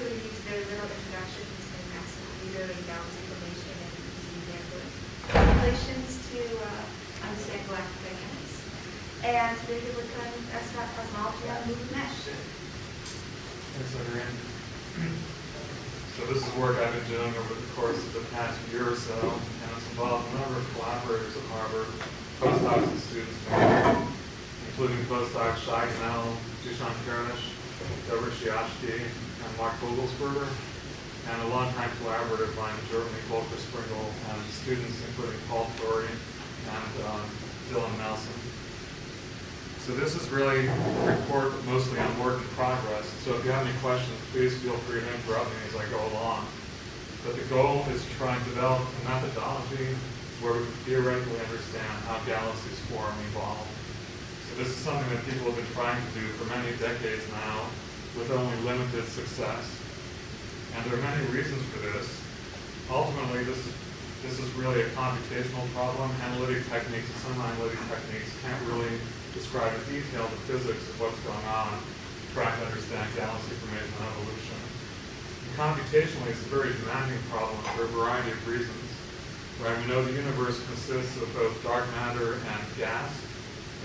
really needs very little introduction. He's been massive leader in galaxy formation and using Nebula simulations to uh, understand galactic dynamics. And today he will kind of ask about cosmology on moving mesh. Thanks, Adrienne. So this is work I've been doing over the course of the past year or so, and it's involved a number of collaborators at Harvard, postdocs and students, including postdocs Shy Genel, Dusan Keres, Debora Sijacki, and Mark Vogelsberger, and a longtime collaborator in Germany, Volker Springel, and students including Paul Torrey and um, Dylan Nelson. So this is really a report mostly on work in progress. So if you have any questions, please feel free to interrupt me as I go along. But the goal is to try and develop a methodology where we can theoretically understand how galaxies form and evolve. So this is something that people have been trying to do for many decades now with only limited success. And there are many reasons for this. Ultimately, this is, this is really a computational problem. Analytic techniques and semi-analytic techniques can't really describe in detail the physics of what's going on, trying to understand galaxy formation and evolution. Computationally, it's a very demanding problem for a variety of reasons. Right? We know the universe consists of both dark matter and gas.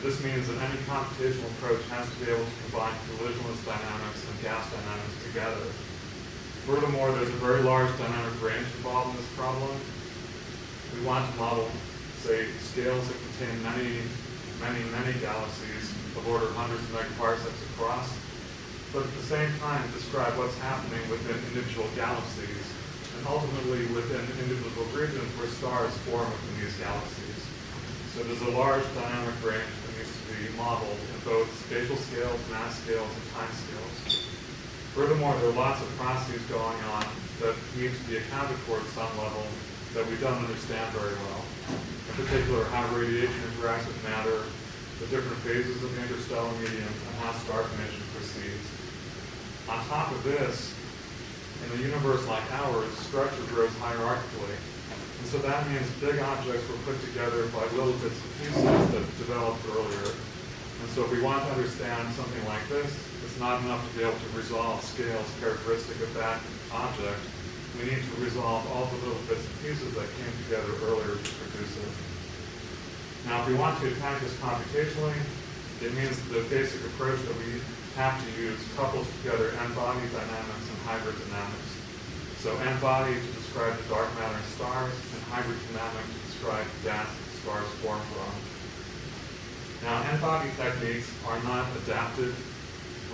This means that any computational approach has to be able to combine collisionless dynamics and gas dynamics together. Furthermore, there's a very large dynamic range involved in this problem. We want to model, say, scales that contain many many, many galaxies of order hundreds of megaparsecs across, but at the same time describe what's happening within individual galaxies and ultimately within individual regions where stars form within these galaxies. So there's a large dynamic range be modeled in both spatial scales, mass scales, and time scales. Furthermore, there are lots of processes going on that need to be accounted for at some level that we don't understand very well. In particular, how radiation interacts with matter, the different phases of the interstellar medium, and how star formation proceeds. On top of this, in a universe like ours, structure grows hierarchically. And so that means big objects were put together by little bits and pieces that developed earlier. And so if we want to understand something like this, it's not enough to be able to resolve scales characteristic of that object we need to resolve all the little bits and pieces that came together earlier to produce it. Now, if we want to attack this computationally, it means the basic approach that we have to use couples together n-body dynamics and hybrid dynamics. So n-body to describe the dark matter in stars, and hybrid dynamic to describe gas that stars form from. Now, n-body techniques are not adapted.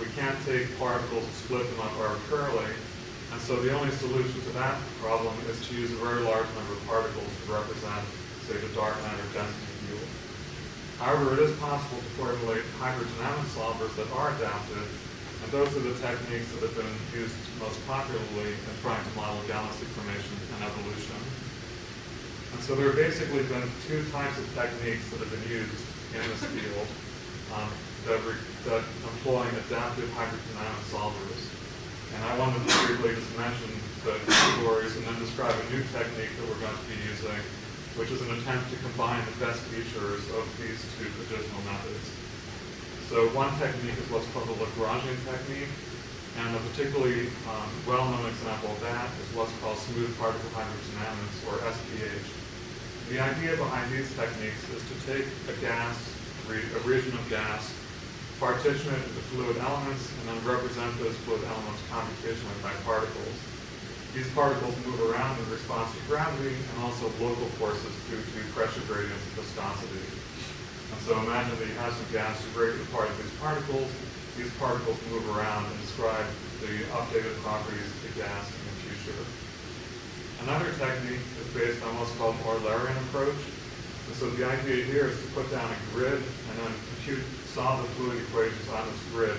We can't take particles and split them up arbitrarily and so the only solution to that problem is to use a very large number of particles to represent, say, the dark matter density field. However, it is possible to formulate hydrodynamic solvers that are adapted, and those are the techniques that have been used most popularly in trying to model galaxy formation and evolution. And so there have basically been two types of techniques that have been used in this field um, that, that employ adaptive hydrodynamic solvers. And I wanted to briefly just mention the categories and then describe a new technique that we're going to be using, which is an attempt to combine the best features of these two traditional methods. So one technique is what's called the Lagrangian technique, and a particularly um, well-known example of that is what's called smooth particle hydrodynamics, or SPH. The idea behind these techniques is to take a gas, a region of gas, partition it into fluid elements, and then represent those fluid elements computationally by particles. These particles move around in response to gravity and also local forces due to pressure gradients and viscosity. And so imagine that you have some gas, you break it apart these particles, these particles move around and describe the updated properties of the gas in the future. Another technique is based on what's called an Eulerian approach. And so the idea here is to put down a grid and then compute solve the fluid equations on this grid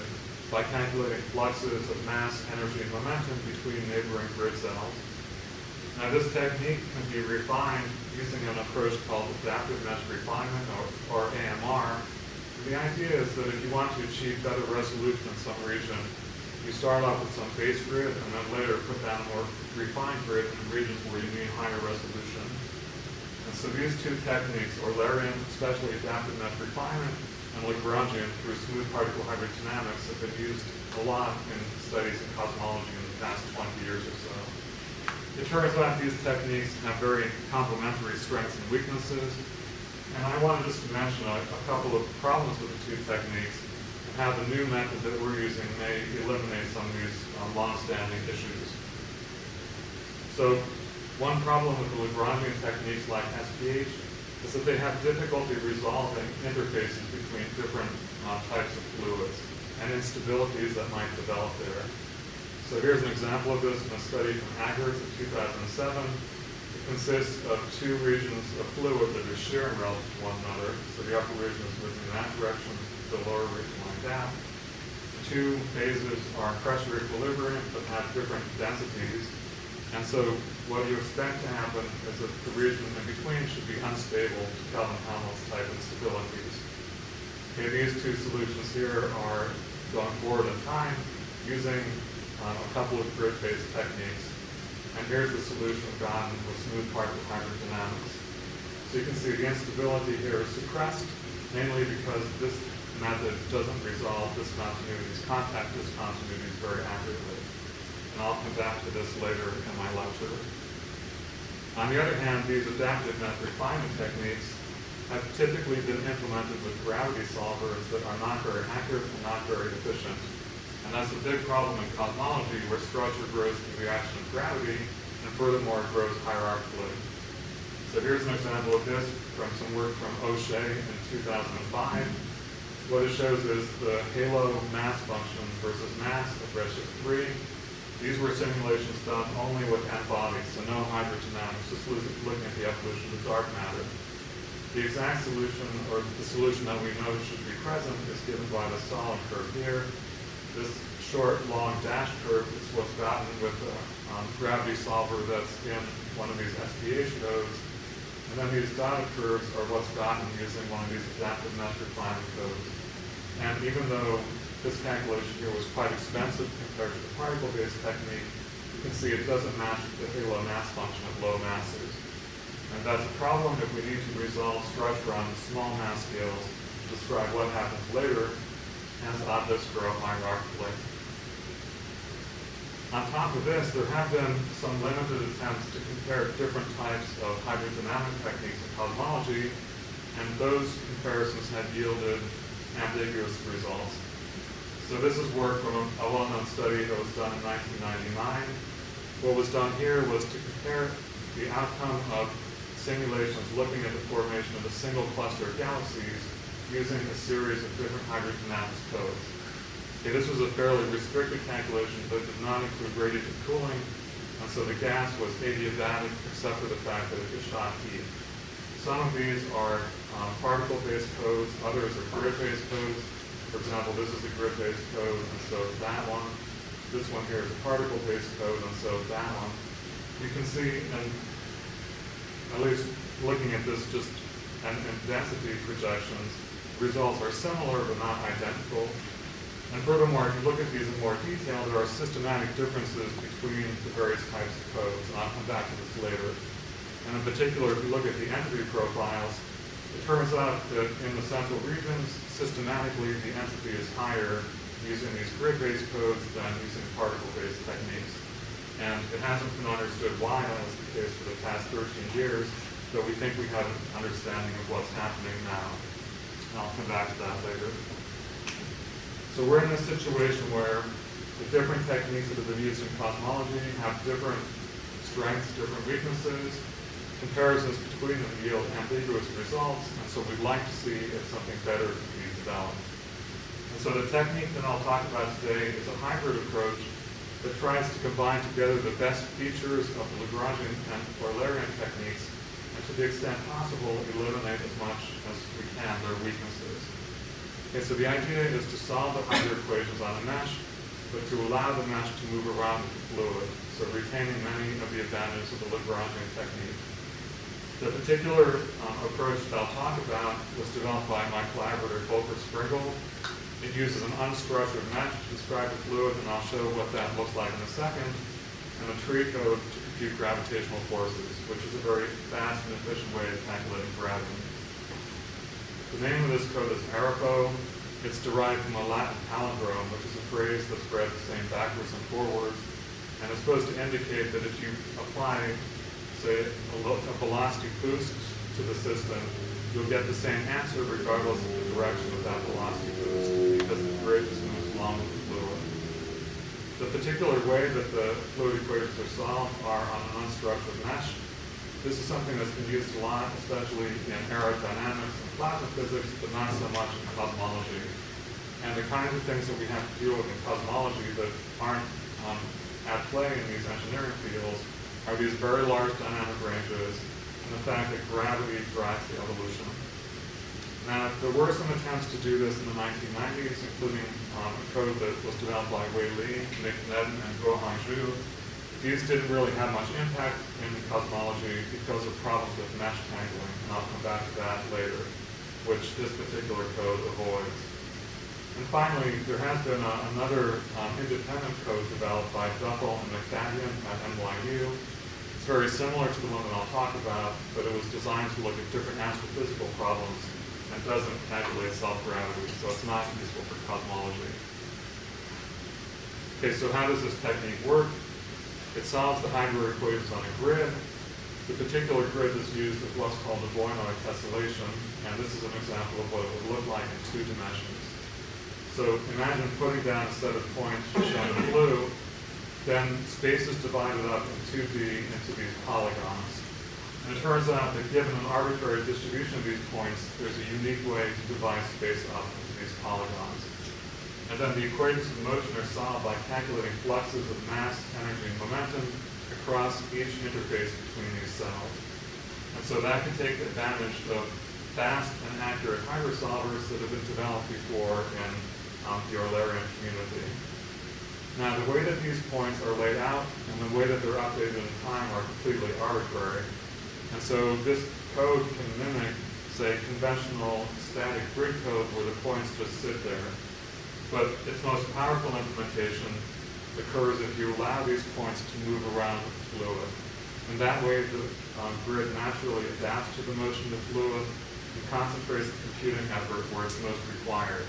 by calculating fluxes of mass, energy, and momentum between neighboring grid cells. Now this technique can be refined using an approach called adaptive mesh refinement, or, or AMR. the idea is that if you want to achieve better resolution in some region, you start off with some base grid and then later put down more refined grid in regions where you need higher resolution. And so these two techniques, Eulerian, especially adaptive mesh refinement, and Lagrangian through smooth particle hydrodynamics have been used a lot in studies in cosmology in the past 20 years or so. It turns out these techniques have very complementary strengths and weaknesses, and I wanted just to mention a, a couple of problems with the two techniques how the new method that we're using may eliminate some of these um, long-standing issues. So one problem with the Lagrangian techniques like SPH is that they have difficulty resolving interfaces between different uh, types of fluids and instabilities that might develop there. So here's an example of this in a study from Agertz in 2007. It consists of two regions of fluid that are sharing relative to one another. So the upper region is moving in that direction, the lower region that. The two phases are pressure equilibrium but have different densities. And so what you expect to happen is that the region in between should be unstable to Kelvin-Helmholtz type instabilities. Okay, these two solutions here are going forward in time using um, a couple of grid-based techniques. And here's the solution gotten with smooth particle hydrodynamics. So you can see the instability here is suppressed, mainly because this method doesn't resolve discontinuities, contact discontinuities very accurately. And I'll come back to this later in my lecture. On the other hand, these adaptive mesh refinement techniques have typically been implemented with gravity solvers that are not very accurate and not very efficient. And that's a big problem in cosmology where structure grows through the action of gravity and furthermore it grows hierarchically. So here's an example of this from some work from O'Shea in 2005. What it shows is the halo mass function versus mass of redshift 3 these were simulations done only with n bodies, so no hydrodynamics, just looking at the evolution of dark matter. The exact solution, or the solution that we know should be present, is given by the solid curve here. This short, long dash curve is what's gotten with a um, gravity solver that's in one of these SPH codes. And then these dotted curves are what's gotten using one of these adaptive mesh refinement codes. And even though this calculation here was quite expensive compared to the particle-based technique. You can see it doesn't match the halo mass function at low masses. And that's a problem if we need to resolve structure on small mass scales to describe what happens later as objects grow hierarchically. On top of this, there have been some limited attempts to compare different types of hydrodynamic techniques in cosmology, and those comparisons have yielded ambiguous results. So this is work from a, well-known study that was done in 1999. What was done here was to compare the outcome of simulations looking at the formation of a single cluster of galaxies using a series of different hydrodynamics codes. Okay, this was a fairly restricted calculation, but did not include radiative cooling, and so the gas was adiabatic except for the fact that it could shock heat. Some of these are um, particle-based codes, others are grid-based codes. For example, this is a grid-based code, and so that one. This one here is a particle-based code, and so that one. You can see, and at least looking at this just and, and density projections, results are similar but not identical. And furthermore, if you look at these in more detail, there are systematic differences between the various types of codes, and I'll come back to this later. And in particular, if you look at the entropy profiles, it turns out that in the central regions, systematically the entropy is higher using these grid-based codes than using particle-based techniques. And it hasn't been understood why that was the case for the past 13 years, but we think we have an understanding of what's happening now. And I'll come back to that later. So we're in this situation where the different techniques that have been used in cosmology have different strengths, different weaknesses, comparisons between them yield ambiguous results, and so we'd like to see if something better can be developed. And so the technique that I'll talk about today is a hybrid approach that tries to combine together the best features of the Lagrangian and Eulerian techniques, and to the extent possible, eliminate as much as we can their weaknesses. Okay, so the idea is to solve the hydro equations on a mesh, but to allow the mesh to move around with the fluid, so retaining many of the advantages of the Lagrangian technique. The particular um, approach that I'll talk about was developed by my collaborator, Volker Springel. It uses an unstructured mesh to describe the fluid, and I'll show what that looks like in a second, and a tree code to compute gravitational forces, which is a very fast and efficient way of calculating gravity. The name of this code is AREPO. It's derived from a Latin palindrome, which is a phrase that's read the same backwards and forwards, and it's supposed to indicate that if you apply, say, a, a velocity boost to the system, you'll get the same answer regardless of the direction of that velocity boost, because the grid moves along with the fluid. The particular way that the fluid equations are solved are on an unstructured mesh. This is something that's been used a lot, especially in aerodynamics and plasma physics, but not so much in cosmology. And the kinds of things that we have to deal with in cosmology that aren't um, at play in these engineering fields are these very large dynamic ranges and the fact that gravity drives the evolution. Now, there were some attempts to do this in the 1990s, including um, a code that was developed by Wei Li, Nick Gnedin, and Guohong Xu. These didn't really have much impact in cosmology because of problems with mesh tangling, and I'll come back to that later, which this particular code avoids. And finally, there has been a, another um, independent code developed by Duffell and MacFadyen at NYU. It's very similar to the one that I'll talk about, but it was designed to look at different astrophysical problems and doesn't calculate self-gravity, so it's not useful for cosmology. Okay, so how does this technique work? It solves the hydro equations on a grid. The particular grid that's used is what's called the Voronoi tessellation, and this is an example of what it would look like in two dimensions. So imagine putting down a set of points shown in blue, then space is divided up in 2D into these polygons. And it turns out that given an arbitrary distribution of these points, there's a unique way to divide space up into these polygons. And then the equations of motion are solved by calculating fluxes of mass, energy, and momentum across each interface between these cells. And so that can take advantage of fast and accurate hydro solvers that have been developed before in um, the Eulerian community. Now, the way that these points are laid out and the way that they're updated in time are completely arbitrary. And so this code can mimic, say, conventional static grid code where the points just sit there. But its most powerful implementation occurs if you allow these points to move around the fluid. And that way the um, grid naturally adapts to the motion of the fluid and concentrates the computing effort where it's most required.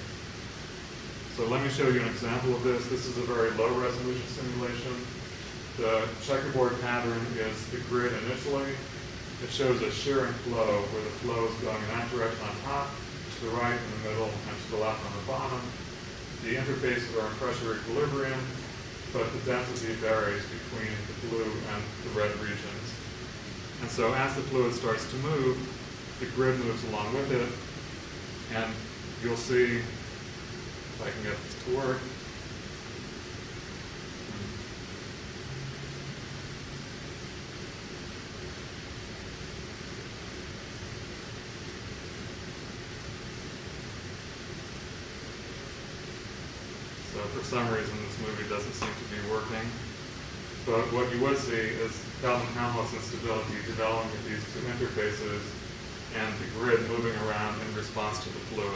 So let me show you an example of this. This is a very low resolution simulation. The checkerboard pattern is the grid initially. It shows a shearing flow where the flow is going in that direction on top, to the right in the middle, and to the left on the bottom. The interfaces are in pressure equilibrium, but the density varies between the blue and the red regions. And so as the fluid starts to move, the grid moves along with it, and you'll see, if I can get this to work. So for some reason, this movie doesn't seem to be working. But what you would see is Kelvin-Helmholtz instability developing with these two interfaces and the grid moving around in response to the fluid.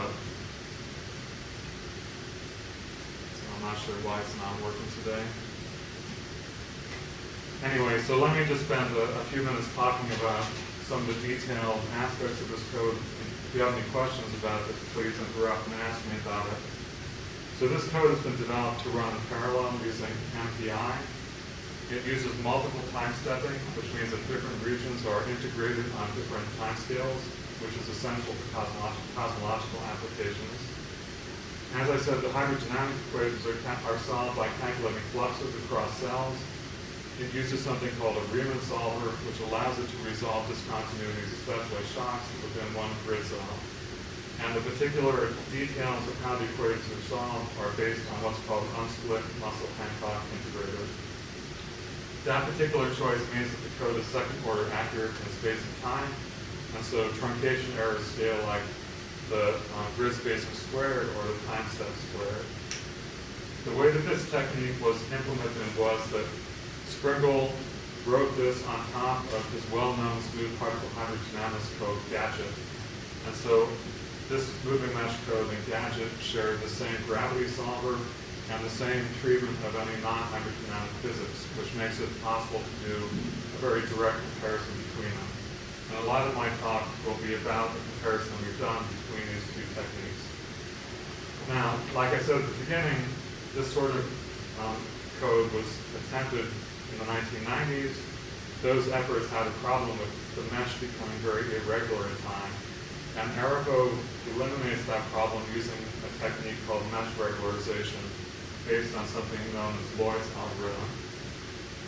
So I'm not sure why it's not working today. Anyway, so let me just spend a, a few minutes talking about some of the detailed aspects of this code. If you have any questions about it, please interrupt and ask me about it. So this code has been developed to run in parallel using MPI. It uses multiple time stepping, which means that different regions are integrated on different time scales, which is essential for cosmolog cosmological applications. As I said, the hydrodynamic equations are, are solved by calculating fluxes across cells. It uses something called a Riemann solver, which allows it to resolve discontinuities, especially shocks within one grid cell. And the particular details of how the equations are solved are based on what's called unsplit MUSCL-Hancock integrator. That particular choice means that the code is second order accurate in space and time, and so truncation errors scale like the uh, grid spacing squared or the time step squared. The way that this technique was implemented was that Springel wrote this on top of his well-known smooth particle hydrodynamics code, Gadget. And so this moving mesh code and Gadget shared the same gravity solver and the same treatment of any non-hydrodynamic physics, which makes it possible to do a very direct comparison between them. And a lot of my talk will be about the comparison we've done between these two techniques. Now, like I said at the beginning, this sort of um, code was attempted in the 1990s. Those efforts had a problem with the mesh becoming very irregular in time. And AREPO eliminates that problem using a technique called mesh regularization based on something known as Lloyd's algorithm.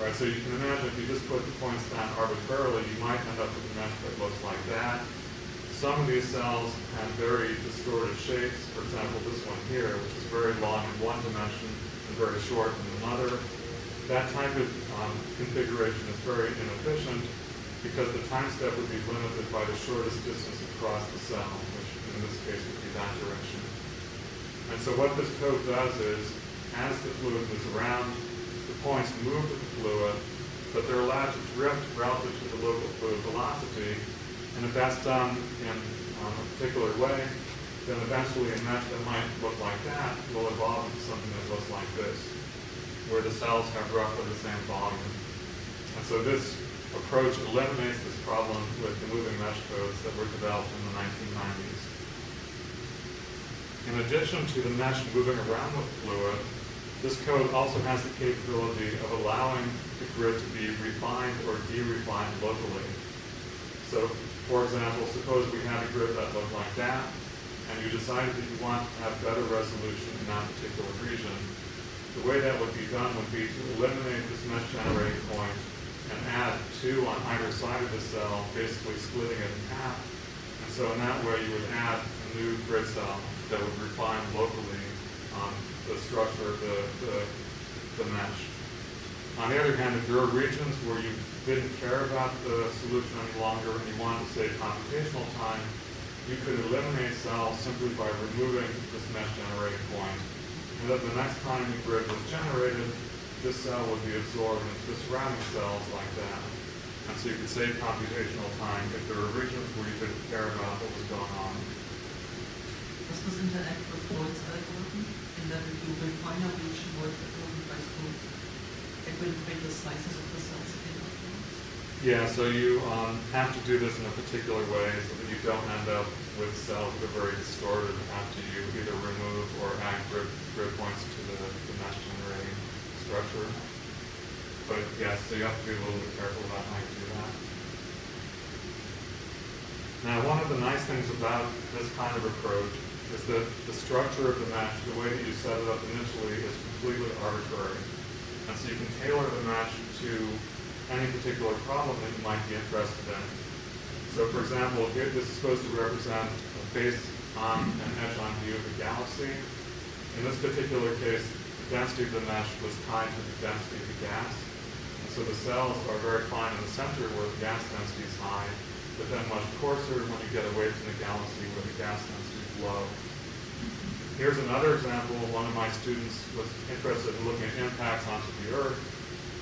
Right, so you can imagine if you just put the points down arbitrarily, you might end up with a mesh that looks like that. Some of these cells have very distorted shapes. For example, this one here, which is very long in one dimension and very short in another. That type of um, configuration is very inefficient because the time step would be limited by the shortest distance across the cell, which in this case would be that direction. And so what this code does is, as the fluid moves around, the points move with the fluid, but they're allowed to drift relative to the local fluid velocity. And if that's done in um, a particular way, then eventually a mesh that might look like that will evolve into something that looks like this, where the cells have roughly the same volume. And so this approach eliminates this problem with the moving mesh codes that were developed in the 1990s. In addition to the mesh moving around with fluid, this code also has the capability of allowing the grid to be refined or de-refined locally. So, for example, suppose we had a grid that looked like that, and you decided that you want to have better resolution in that particular region. The way that would be done would be to eliminate this mesh generating point and add two on either side of the cell, basically splitting it in half. And so in that way, you would add a new grid cell that would refine locally um, the structure of the, the, the mesh. On the other hand, if there are regions where you didn't care about the solution any longer and you wanted to save computational time, you could eliminate cells simply by removing this mesh generating point. And then the next time the grid was generated, this cell would be absorbed into the surrounding cells like that. And so you could save computational time if there were regions where you didn't care about what was going on. Does this interact with Lloyd's algorithm in that you refine a region, Lloyd's algorithm tries to equilibrate the slices of the cells? Yeah, so you um, have to do this in a particular way so that you don't end up with cells that are very distorted after you either remove or add grid, grid points to the, the mesh structure. But yes, so you have to be a little bit careful about how you do that. Now, one of the nice things about this kind of approach is that the structure of the mesh, the way that you set it up initially, is completely arbitrary. And so you can tailor the mesh to any particular problem that you might be interested in. So for example, here, this is supposed to represent a face on an edge-on view of a galaxy. In this particular case, the density of the mesh was tied to the density of the gas. And so the cells are very fine in the center where the gas density is high, but then much coarser when you get away from the galaxy where the gas density is low. Here's another example. One of my students was interested in looking at impacts onto the Earth.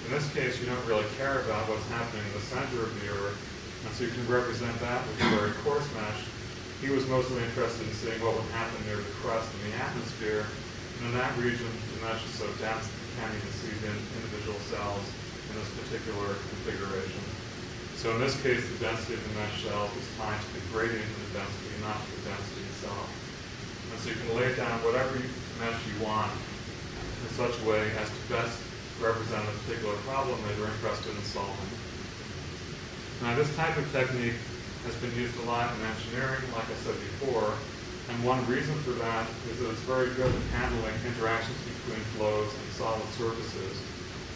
In this case, you don't really care about what's happening in the center of the Earth, and so you can represent that with a very coarse mesh. He was mostly interested in seeing what would happen near the crust and the atmosphere, in that region, the mesh is so dense that you can't even see the individual cells in this particular configuration. So in this case, the density of the mesh cells is tied to the gradient of the density, not to the density itself. And so you can lay down whatever mesh you want in such a way as to best represent a particular problem that you're interested in solving. Now this type of technique has been used a lot in engineering, like I said before, and one reason for that is that it's very good at handling interactions between flows and solid surfaces,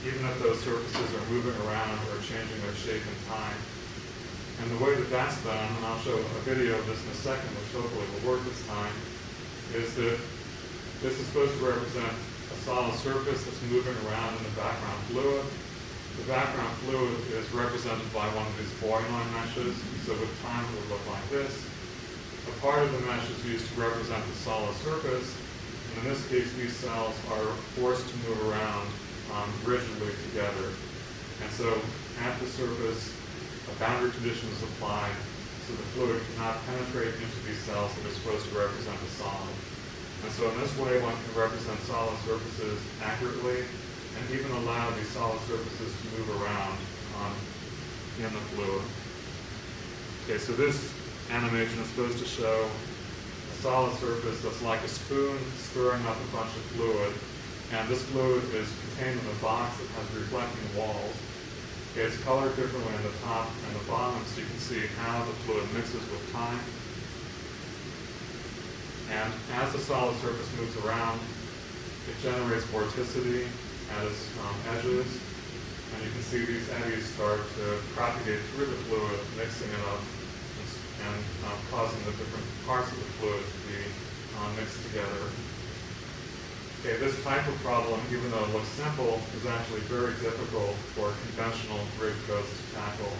even if those surfaces are moving around or changing their shape in time. And the way that that's done, and I'll show a video of this in a second, which hopefully will work this time, is that this is supposed to represent a solid surface that's moving around in the background fluid. The background fluid is represented by one of these Voronoi meshes, so with time it would look like this. A part of the mesh is used to represent the solid surface, and in this case these cells are forced to move around um, rigidly together. And so at the surface, a boundary condition is applied so the fluid cannot penetrate into these cells that are supposed to represent the solid. And so in this way, one can represent solid surfaces accurately and even allow these solid surfaces to move around um, in the fluid. Okay, so this animation is supposed to show a solid surface that's like a spoon stirring up a bunch of fluid. And this fluid is contained in a box that has reflecting walls. It's colored differently on the top and the bottom, so you can see how the fluid mixes with time. And as the solid surface moves around, it generates vorticity at its um, edges. And you can see these eddies start to propagate through the fluid, mixing it up and, um, causing the different parts of the fluid to be um, mixed together. Okay, this type of problem, even though it looks simple, is actually very difficult for conventional grid codes to tackle.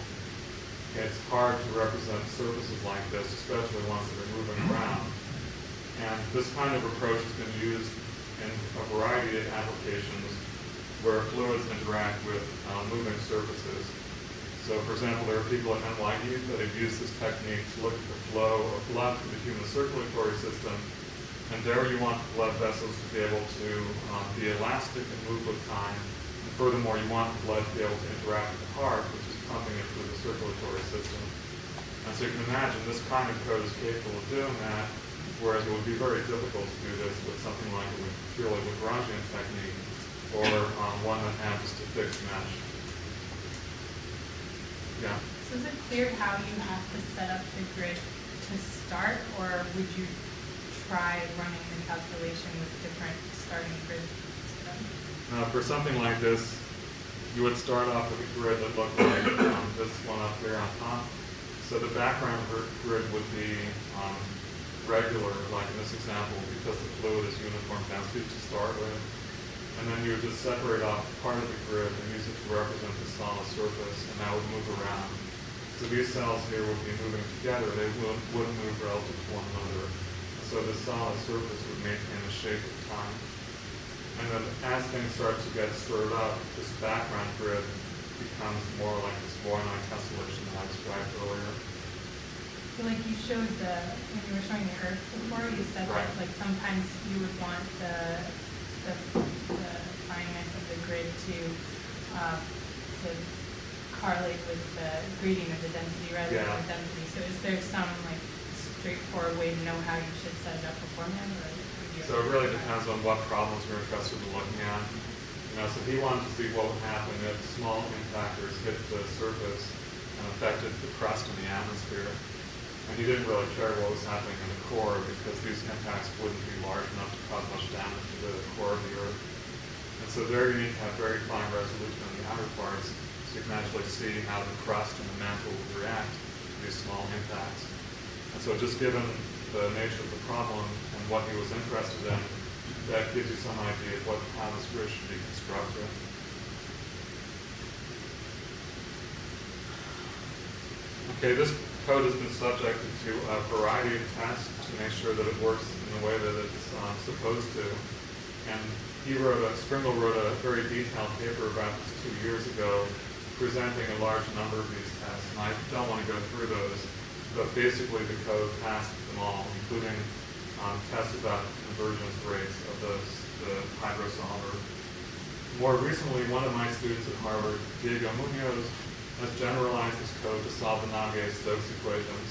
It's hard to represent surfaces like this, especially ones that are moving around. And this kind of approach has been used in a variety of applications where fluids interact with uh, moving surfaces. So for example, there are people at NYU that have used this technique to look at the flow of blood through the human circulatory system. And there you want blood vessels to be able to um, be elastic and move with time. And furthermore, you want the blood to be able to interact with the heart, which is pumping it through the circulatory system. And so you can imagine this kind of code is capable of doing that, whereas it would be very difficult to do this with something like a purely Lagrangian technique or um, one that has to fix mesh. Yeah. So is it clear how you have to set up the grid to start, or would you try running the calculation with different starting grid? Now, for something like this, you would start off with a grid that looked like um, this one up here on top. So the background grid would be um, regular, like in this example, because the fluid is uniform density to start with. And then you would just separate off part of the grid and use it to represent the solid surface, and that would move around. So these cells here would be moving together, they would, wouldn't move relative to one another. So the solid surface would maintain the shape of time. And then as things start to get stirred up, this background grid becomes more like this Voronoi tessellation that I described earlier. So like you showed the, when you were showing the Earth before, you said that like sometimes you would want the, the, the fineness of the grid to, uh, to correlate with the gradient of the density rather than Yeah. the density. So is there some like straightforward way to know how you should set it up beforehand, or? would you- So it really depends on what problems you're interested in looking at. You know, so he wanted to see what would happen if small impactors hit the surface and affected the crust in the atmosphere. And he didn't really care what was happening in the core because these impacts wouldn't be large enough to cause much damage to the core of the Earth. And so there you need to have very fine resolution on the outer parts so you can actually see how the crust and the mantle would react to these small impacts. And so just given the nature of the problem and what he was interested in, that gives you some idea of what, how this grid should be constructed. Okay, this code has been subjected to a variety of tests to make sure that it works in the way that it's um, supposed to. And he wrote a, Springel wrote a very detailed paper about this two years ago, presenting a large number of these tests. And I don't want to go through those, but basically the code passed them all, including um, tests about convergence rates of the, the hydrosolver. More recently, one of my students at Harvard, Diego Munoz, has generalized this code to solve the Navier-Stokes equations.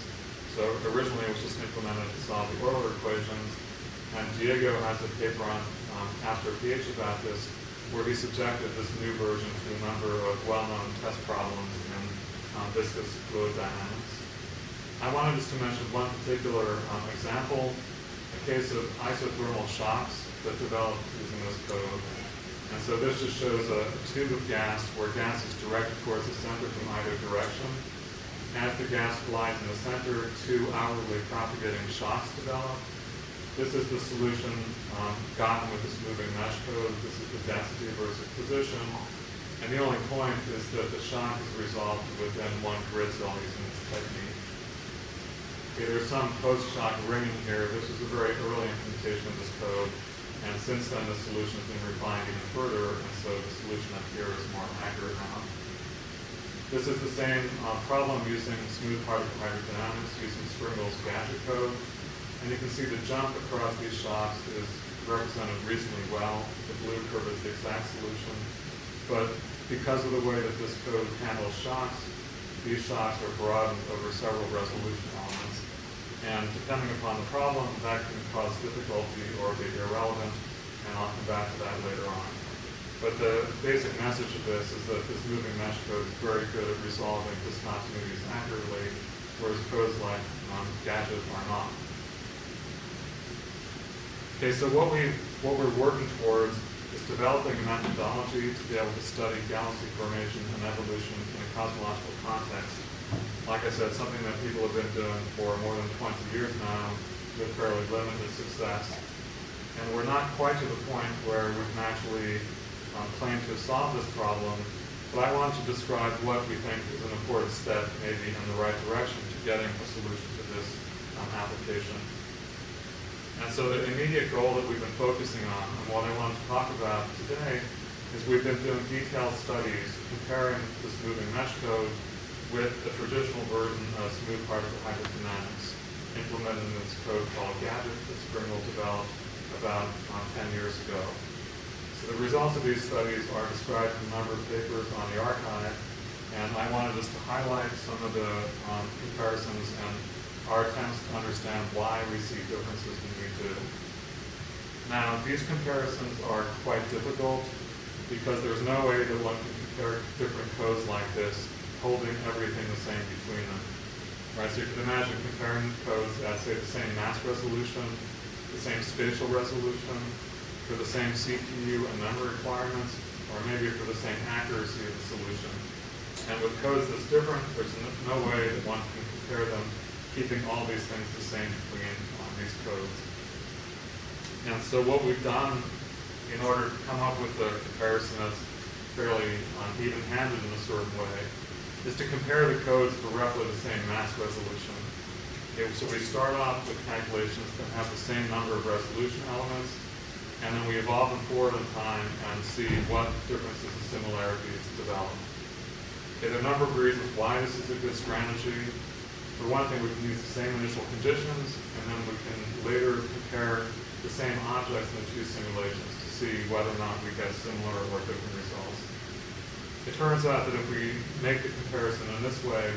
So originally it was just implemented to solve the Euler equations, and Diego has a paper on um, Astro PH about this, where he subjected this new version to a number of well-known test problems in um, viscous fluid dynamics. I wanted just to mention one particular um, example, a case of isothermal shocks that developed using this code. And so this just shows a tube of gas where gas is directed towards the center from either direction. As the gas collides in the center, two outwardly propagating shocks develop. This is the solution um, gotten with this moving mesh code. This is the density versus position. And the only point is that the shock is resolved within one grid cell using this technique. Okay, there's some post-shock ringing here. This is a very early implementation of this code. And since then, the solution has been refined even further, and so the solution up here is more accurate now. This is the same uh, problem using smooth particle hydrodynamics using Springel's gadget code. And you can see the jump across these shocks is represented reasonably well. The blue curve is the exact solution. But because of the way that this code handles shocks, these shocks are broadened over several resolution elements. And depending upon the problem, that can cause difficulty or be irrelevant, and I'll come back to that later on. But the basic message of this is that this moving mesh code is very good at resolving discontinuities accurately, whereas codes like um, Gadget are not. Okay, so what we, what we're working towards is developing a methodology to be able to study galaxy formation and evolution in a cosmological context. Like I said, something that people have been doing for more than 20 years now with fairly limited success. And we're not quite to the point where we can actually um, claim to solve this problem, but I want to describe what we think is an important step maybe in the right direction to getting a solution to this um, application. And so the immediate goal that we've been focusing on, and what I want to talk about today, is we've been doing detailed studies comparing this moving mesh code with the traditional version of smooth particle hydrodynamics implemented in this code called Gadget that Springel developed about um, 10 years ago. So the results of these studies are described in a number of papers on the archive, and I wanted just to highlight some of the um, comparisons and our attempts to understand why we see differences when we do. Now, these comparisons are quite difficult because there's no way that one can compare different codes like this, holding everything the same between them. Right, so you can imagine comparing codes at, say, the same mass resolution, the same spatial resolution, for the same CPU and memory requirements, or maybe for the same accuracy of the solution. And with codes that's different, there's no way that one can compare them keeping all these things the same between um, these codes. And so what we've done in order to come up with a comparison that's fairly um, even-handed in a certain way is to compare the codes for roughly the same mass resolution. Okay, so we start off with calculations that have the same number of resolution elements, and then we evolve them forward in time and see what differences and similarities develop. Okay, there are a number of reasons why this is a good strategy. For one thing, we can use the same initial conditions, and then we can later compare the same objects in the two simulations to see whether or not we get similar or different results. It turns out that if we make the comparison in this way,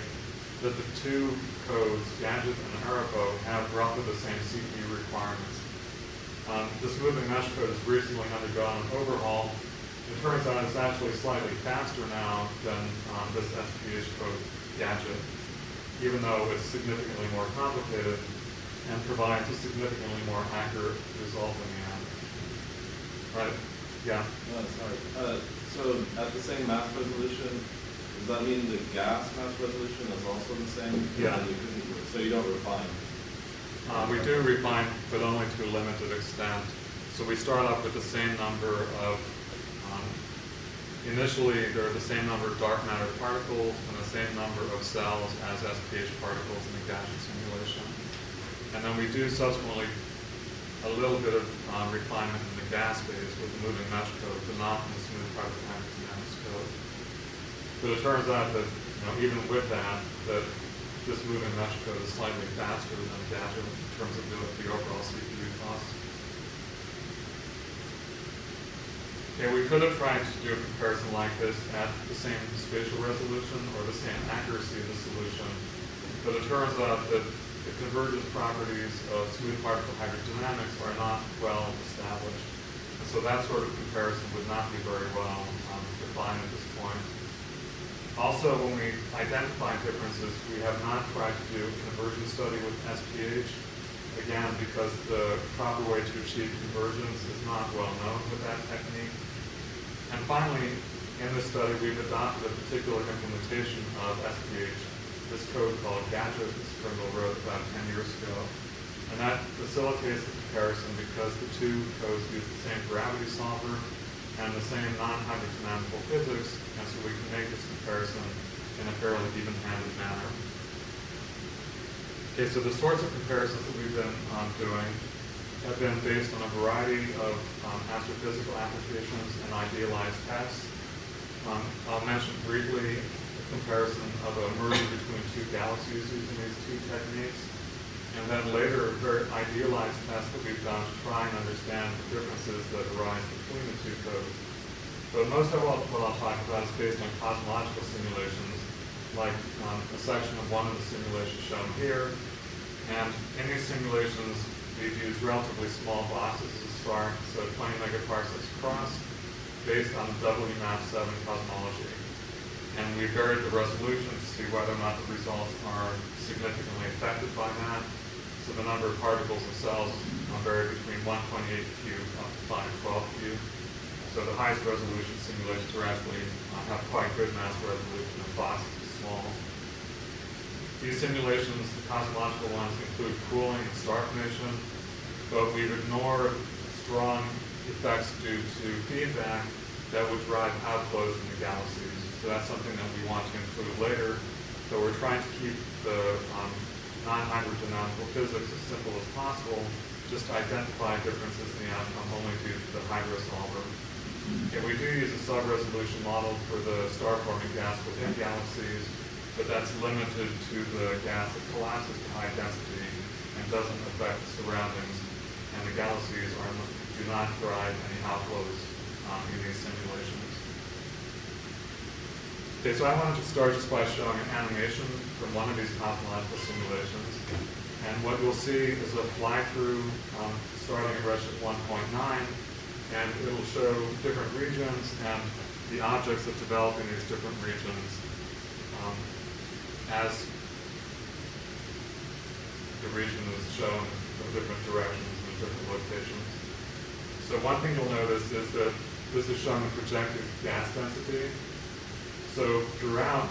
that the two codes, Gadget and AREPO, have roughly the same CPU requirements. Um, this moving mesh code has recently undergone an overhaul. It turns out it's actually slightly faster now than um, this SPH code Gadget even though it's significantly more complicated and provides a significantly more accurate result in the end. Right? Yeah. Sorry. Uh, so at the same mass resolution, does that mean the gas mass resolution is also the same? Yeah. You So you don't refine? Uh, we do refine, but only to a limited extent. So we start off with the same number of, um, initially, there are the same number of dark matter particles and the same number of cells as SPH particles in the Gadget simulation. And then we do subsequently a little bit of um, refinement gas phase with the moving mesh code, but not in the smooth part of particle hydrodynamics code. But it turns out that, you know, even with that, that this moving mesh code is slightly faster than the Gadget in terms of the, the overall CPU cost. Okay, we could have tried to do a comparison like this at the same spatial resolution or the same accuracy of the solution, but it turns out that the convergence properties of smooth particle hydrodynamics are not well established. So that sort of comparison would not be very well um, defined at this point. Also, when we identify differences, we have not tried to do conversion study with SPH, again, because the proper way to achieve convergence is not well known with that technique. And finally, in this study, we've adopted a particular implementation of SPH, this code called Gadget, Springel wrote about 10 years ago. And that facilitates the comparison because the two codes use the same gravity solver and the same non-hydrodynamical physics, and so we can make this comparison in a fairly even-handed manner. Okay, so the sorts of comparisons that we've been um, doing have been based on a variety of um, astrophysical applications and idealized tests. Um, I'll mention briefly a comparison of a merger between two galaxies using these two techniques, and then later a very idealized test that we've done to try and understand the differences that arise between the two codes. But most of what, what I'll talk about is based on cosmological simulations, like um, a section of one of the simulations shown here. And in these simulations, we've used relatively small boxes as start, so 20 megaparsecs across, based on the WMAP7 cosmology. And we varied the resolution to see whether or not the results are significantly affected by that. So the number of particles and cells vary between 128 cube up to 512 cube. So the highest resolution simulations are actually uh, have quite good mass resolution and boxes are small. These simulations, the cosmological ones, include cooling and star formation, but we've ignored strong effects due to feedback that would drive outflows in the galaxies. So that's something that we want to include later. So we're trying to keep the um, non-hydrodynamical physics as simple as possible, just to identify differences in the outcome only due to the hydro solver. And we do use a sub-resolution model for the star-forming gas within galaxies, but that's limited to the gas that collapses to high density and doesn't affect the surroundings. And the galaxies are, do not drive any outflows um, in these simulations. Okay, so I wanted to start just by showing an animation from one of these cosmological simulations. And what you'll see is a fly-through um, starting at redshift 1.9, and it'll show different regions and the objects that develop in these different regions um, as the region is shown from different directions and different locations. So one thing you'll notice is that this is showing the projected gas density. So throughout,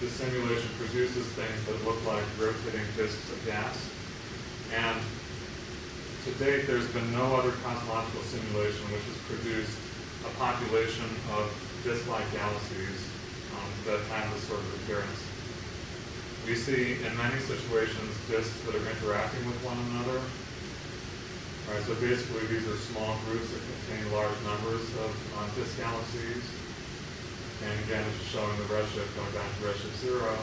the simulation produces things that look like rotating disks of gas. And to date, there's been no other cosmological simulation which has produced a population of disk-like galaxies um, that have this sort of appearance. We see in many situations disks that are interacting with one another. Right, so basically these are small groups that contain large numbers of um, disk galaxies. And again, it's just showing the redshift going down to redshift zero.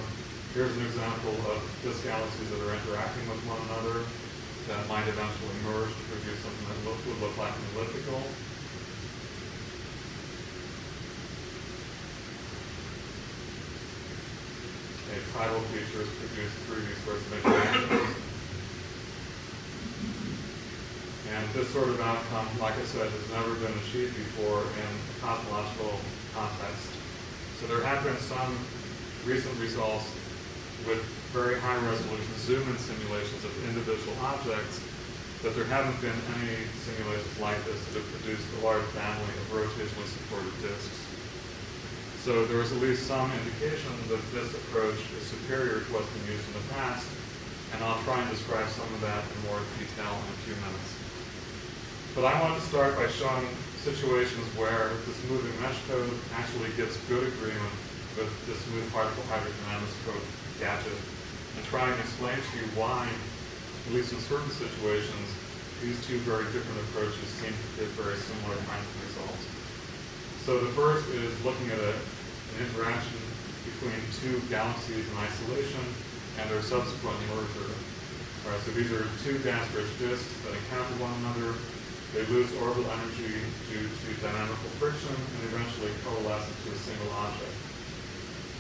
Here's an example of disk galaxies that are interacting with one another that might eventually merge to produce something that look, would look like an elliptical. A tidal feature is produced through these sorts of interactions. And this sort of outcome, like I said, has never been achieved before in a cosmological context. So there have been some recent results with very high resolution zoom-in simulations of individual objects, but there haven't been any simulations like this that have produced a large family of rotationally supported disks. So there is at least some indication that this approach is superior to what's been used in the past, and I'll try and describe some of that in more detail in a few minutes. But I want to start by showing situations where the smoothing mesh code actually gets good agreement with the smooth particle hydrodynamics code gadget, and try and explain to you why, at least in certain situations, these two very different approaches seem to give very similar kinds of results. So the first is looking at a, an interaction between two galaxies in isolation and their subsequent merger. All right, so these are two gas-rich disks that encounter one another. They lose orbital energy due to dynamical friction and eventually coalesce into a single object.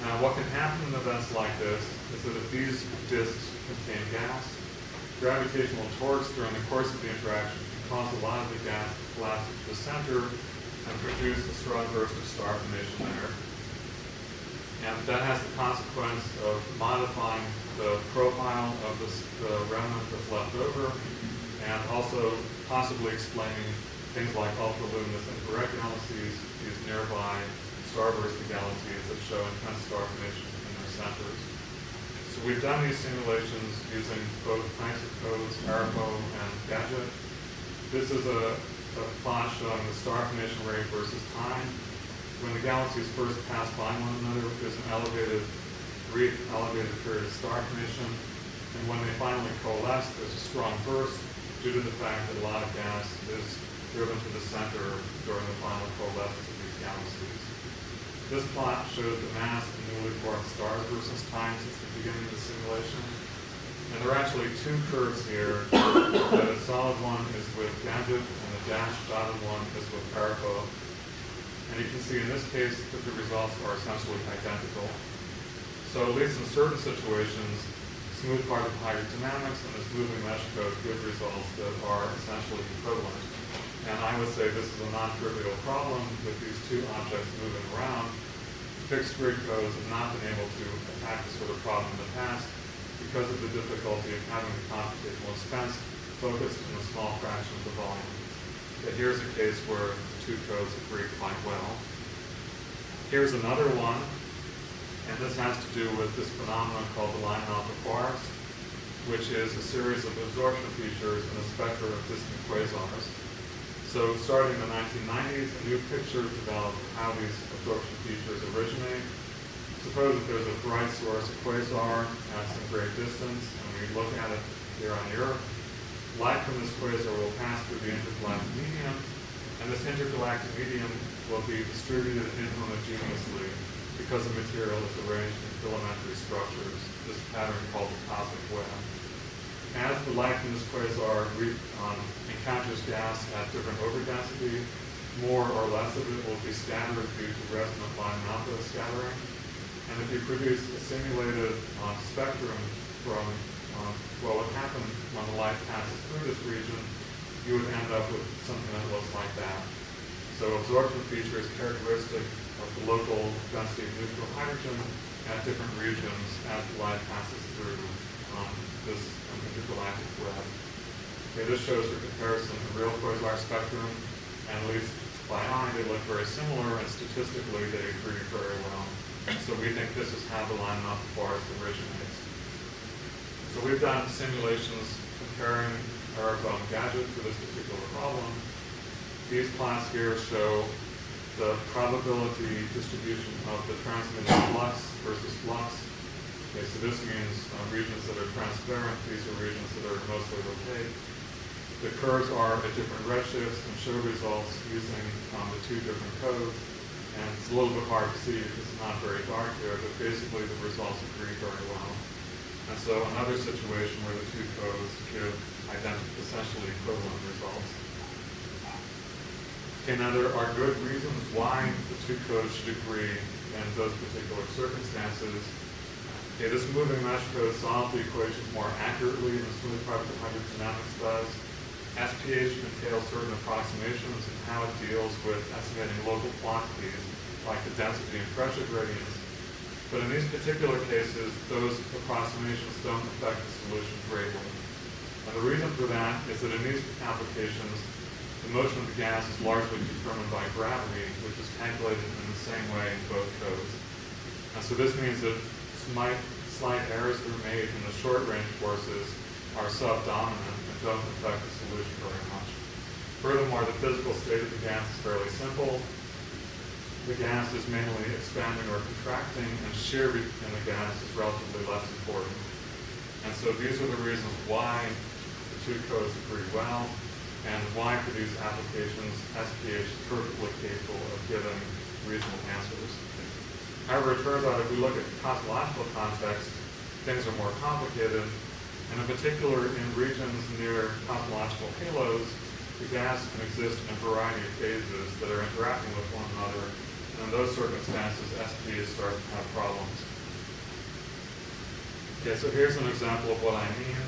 Now, what can happen in events like this is that if these disks contain gas, gravitational torques during the course of the interaction can cause a lot of the gas to collapse into the center and produce a strong burst of star formation there. And that has the consequence of modifying the profile of this, the remnant that's left over, and also possibly explaining things like ultraluminous infrared galaxies, these nearby starbursty galaxies that show intense star formation in their centers. So we've done these simulations using both types codes, AREPO and Gadget. This is a, a plot showing the star formation rate versus time. When the galaxies first pass by one another, there's an elevated, brief elevated period of star formation. And when they finally coalesce, there's a strong burst due to the fact that a lot of gas is driven to the center during the final coalescence of these galaxies. This plot shows the mass of newly formed stars versus time since the beginning of the simulation. And there are actually two curves here. the solid one is with Gadget, and the dashed dotted one is with AREPO. And you can see in this case that the results are essentially identical. So at least in certain situations, smooth part particle hydrodynamics and this moving mesh code give results that are essentially equivalent. And I would say this is a non-trivial problem with these two objects moving around. Fixed grid codes have not been able to attack this sort of problem in the past because of the difficulty of having the computational expense focused in a small fraction of the volume. But here's a case where the two codes agree quite well. Here's another one, and this has to do with this phenomenon called the alpha quarks, which is a series of absorption features in a spectrum of distant quasars. So starting in the 1990s, a new picture developed of how these absorption features originate. Suppose that there's a bright source, a quasar, at some great distance, and we look at it here on Earth. Light from this quasar will pass through the intergalactic medium, and this intergalactic medium will be distributed inhomogeneously because the material is arranged in filamentary structures, this pattern called the cosmic web. As the light from this quasar um, encounters gas at different overdensity, more or less of it will be scattered due to resonant Lyman alpha scattering. And if you produce a simulated uh, spectrum from, um, what happened when the light passes through this region, you would end up with something that looks like that. So absorption feature is characteristic of the local density of neutral hydrogen at different regions as the light passes through um, this intergalactic web. Okay, this shows for comparison the real quasar spectrum, and at least by eye, they look very similar, and statistically, they agree very well. So we think this is how the Lyman alpha forest originates. So we've done simulations comparing our um, gadget to this particular problem. These plots here show the probability distribution of the transmitted flux versus flux. Okay, so this means uh, regions that are transparent, these are regions that are mostly opaque. The curves are at different redshifts and show results using um, the two different codes. And it's a little bit hard to see because it's not very dark here, but basically the results agree very well. And so another situation where the two codes give identical, essentially equivalent results. Okay, now there are good reasons why the two codes should agree in those particular circumstances. Okay, this moving mesh code solves the equations more accurately than smooth particle hydrodynamics does. SPH entails certain approximations in how it deals with estimating local quantities like the density and pressure gradients. But in these particular cases, those approximations don't affect the solution greatly. And the reason for that is that in these applications, the motion of the gas is largely determined by gravity, which is calculated in the same way in both codes. And so this means that slight, slight errors that are made in the short-range forces are subdominant and don't affect the solution very much. Furthermore, the physical state of the gas is fairly simple. The gas is mainly expanding or contracting, and shear in the gas is relatively less important. And so these are the reasons why the two codes agree well, and why these applications SPH is perfectly capable of giving reasonable answers. However, it turns out if we look at the cosmological context, things are more complicated, and in particular in regions near cosmological halos, the gas can exist in a variety of phases that are interacting with one another, and in those circumstances, SPH starts to have problems. Okay, so here's an example of what I mean.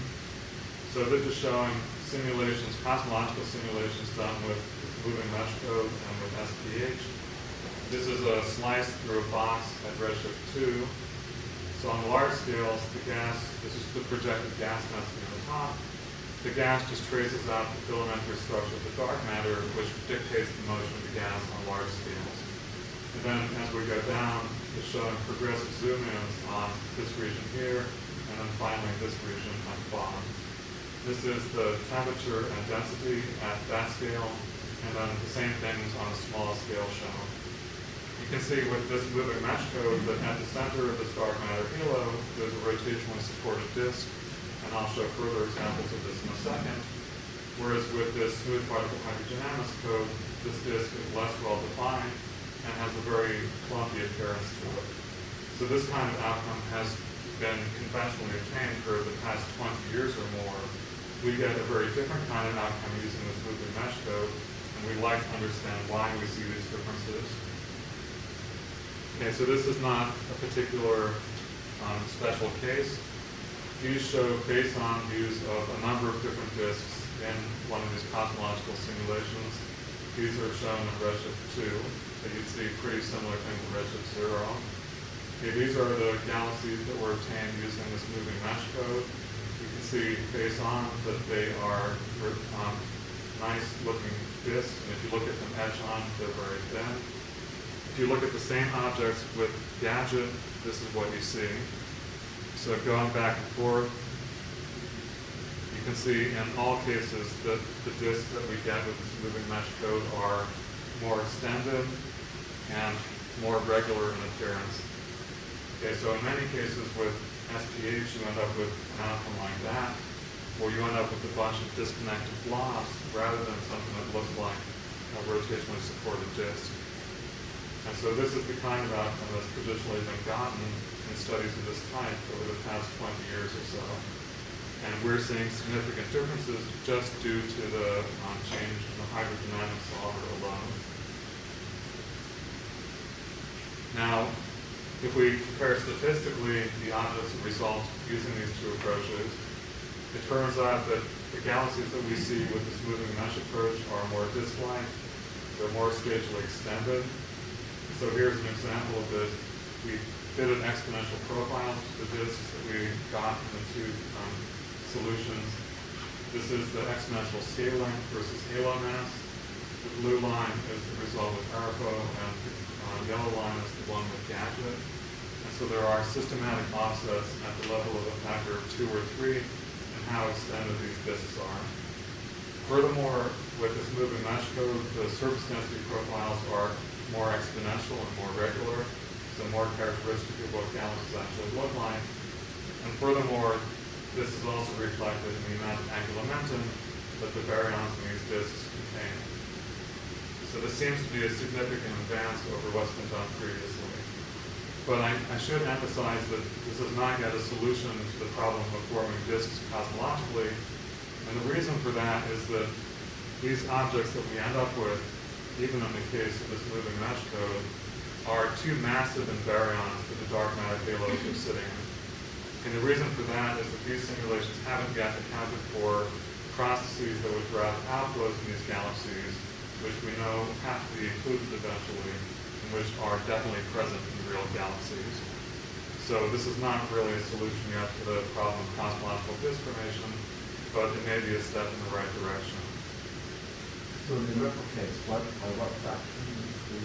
So this is showing simulations, cosmological simulations done with moving mesh code and with SPH. This is a slice through a box at redshift 2. So on large scales, the gas, this is the projected gas density on the top. The gas just traces out the filamentary structure of the dark matter, which dictates the motion of the gas on large scales. And then as we go down, it's showing progressive zoom-ins on this region here, and then finally this region at the bottom. This is the temperature and density at that scale, and then the same things on a small scale shown. You can see with this moving mesh code that at the center of this dark matter halo, there's a rotationally supported disk, and I'll show further examples of this in a second. Whereas with this smooth particle hydrodynamics code, this disk is less well defined and has a very clumpy appearance to it. So this kind of outcome has been conventionally obtained for the past 20 years or more. We get a very different kind of outcome using this moving mesh code, and we'd like to understand why we see these differences. Okay, so this is not a particular um, special case. These show face-on views of a number of different disks in one of these cosmological simulations. These are shown in Redshift 2, so you'd see pretty similar things in Redshift 0. Okay, these are the galaxies that were obtained using this moving mesh code. See face-on that they are um, nice-looking disks, and if you look at them edge-on, they're very thin. If you look at the same objects with Gadget, this is what you see. So going back and forth, you can see in all cases that the disks that we get with this moving mesh code are more extended and more regular in appearance. Okay, so in many cases with SPH, you end up with an outcome like that, or you end up with a bunch of disconnected blobs rather than something that looks like a rotationally supported disk. And so this is the kind of outcome that's traditionally been gotten in studies of this type over the past 20 years or so. And we're seeing significant differences just due to the um, change in the hydrodynamic solver alone. Now, if we compare statistically the odds result using these two approaches, it turns out that the galaxies that we see with this moving mesh approach are more disk-like, they're more spatially extended. So here's an example of this. We did an exponential profile to the disks that we got in the two um, solutions. This is the exponential scale length versus halo mass. The blue line is the result with AREPO, and the uh, yellow line is the one with Gadget. And so there are systematic offsets at the level of a factor of two or three and how extended these disks are. Furthermore, with this moving mesh code, the surface density profiles are more exponential and more regular, so more characteristic of what galaxies actually look like. And furthermore, this is also reflected in the amount of angular momentum that the baryons in these disks contain. So this seems to be a significant advance over what's been done previously. But I, I should emphasize that this is not yet a solution to the problem of forming disks cosmologically. And the reason for that is that these objects that we end up with, even in the case of this moving mesh code, are too massive in baryons for the dark matter halos we're sitting in. And the reason for that is that these simulations haven't yet accounted for processes that would drive outflows in these galaxies, which we know have to be included eventually, and which are definitely present in real galaxies. So this is not really a solution yet to the problem of cosmological disk formation, but it may be a step in the right direction. So in the AREPO case, what, by what fraction is the,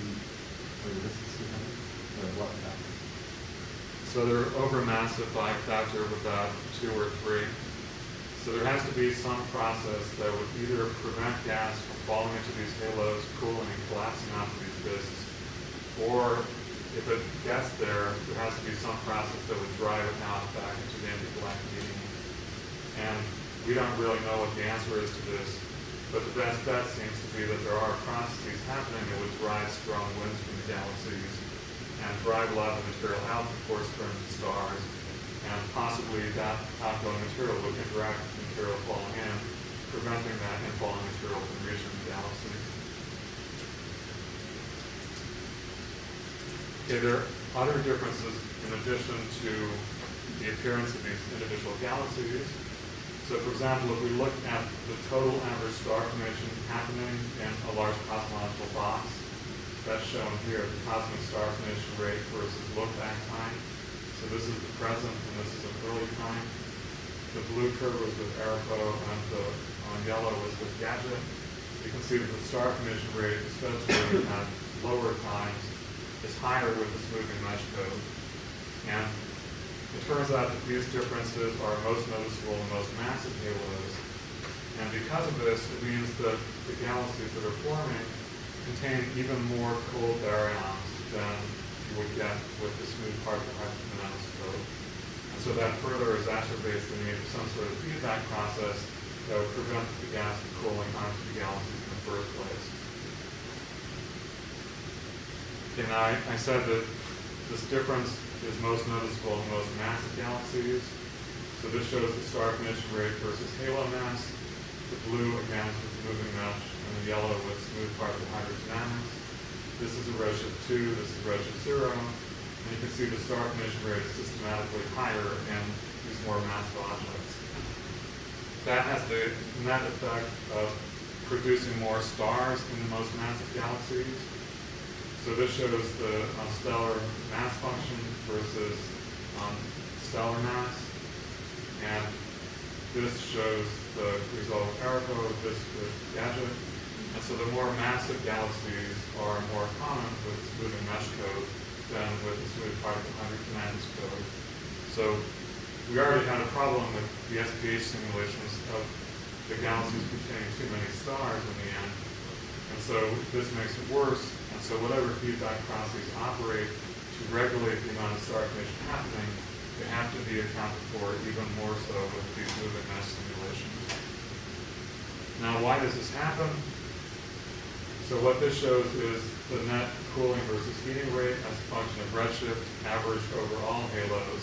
the resistance you have? By what fraction? So they're overmassive by a factor of about two or three. So there has to be some process that would either prevent gas from falling into these halos, cooling and collapsing onto these disks, or if it gets there, there has to be some process that would drive it out back into the intergalactic medium. And we don't really know what the answer is to this, but the best bet seems to be that there are processes happening that would drive strong winds from the galaxies and drive a lot of the material out of course, turns to stars. And possibly that outgoing material would interact with material falling in, preventing that infalling material from reaching the galaxy. Okay, there are other differences in addition to the appearance of these individual galaxies. So for example, if we look at the total average star formation happening in a large cosmological box, that's shown here, the cosmic star formation rate versus look-back time. So this is the present and this is an early time. The blue curve was with AREPO and the on yellow was with Gadget. You can see that the star formation rate, especially at lower times, is higher with this moving mesh code. And it turns out that these differences are most noticeable in most massive halos. And because of this, it means that the galaxies that are forming contain even more cold baryons than would get with the smooth particle hydrodynamics code. And so that further exacerbates the need for some sort of feedback process that would prevent the gas from cooling onto the galaxies in the first place. And I, I said that this difference is most noticeable in most massive galaxies. So this shows the star formation rate versus halo mass. The blue, again, with the moving mesh, and the yellow with smooth particle hydrodynamics. This is a redshift 2, this is redshift 0. And you can see the star formation rate is systematically higher in these more massive objects. That has the net effect of producing more stars in the most massive galaxies. So this shows the um, stellar mass function versus um, stellar mass. And this shows the result of AREPO, this with Gadget. And so the more massive galaxies are more common with smoothing mesh code than with the smooth particle hydrodynamics code. So we already had a problem with the SPH simulations of the galaxies containing too many stars in the end. And so this makes it worse. And so whatever feedback processes operate to regulate the amount of star formation happening, they have to be accounted for even more so with these moving mesh simulations. Now, why does this happen? So what this shows is the net cooling versus heating rate as a function of redshift averaged over all halos.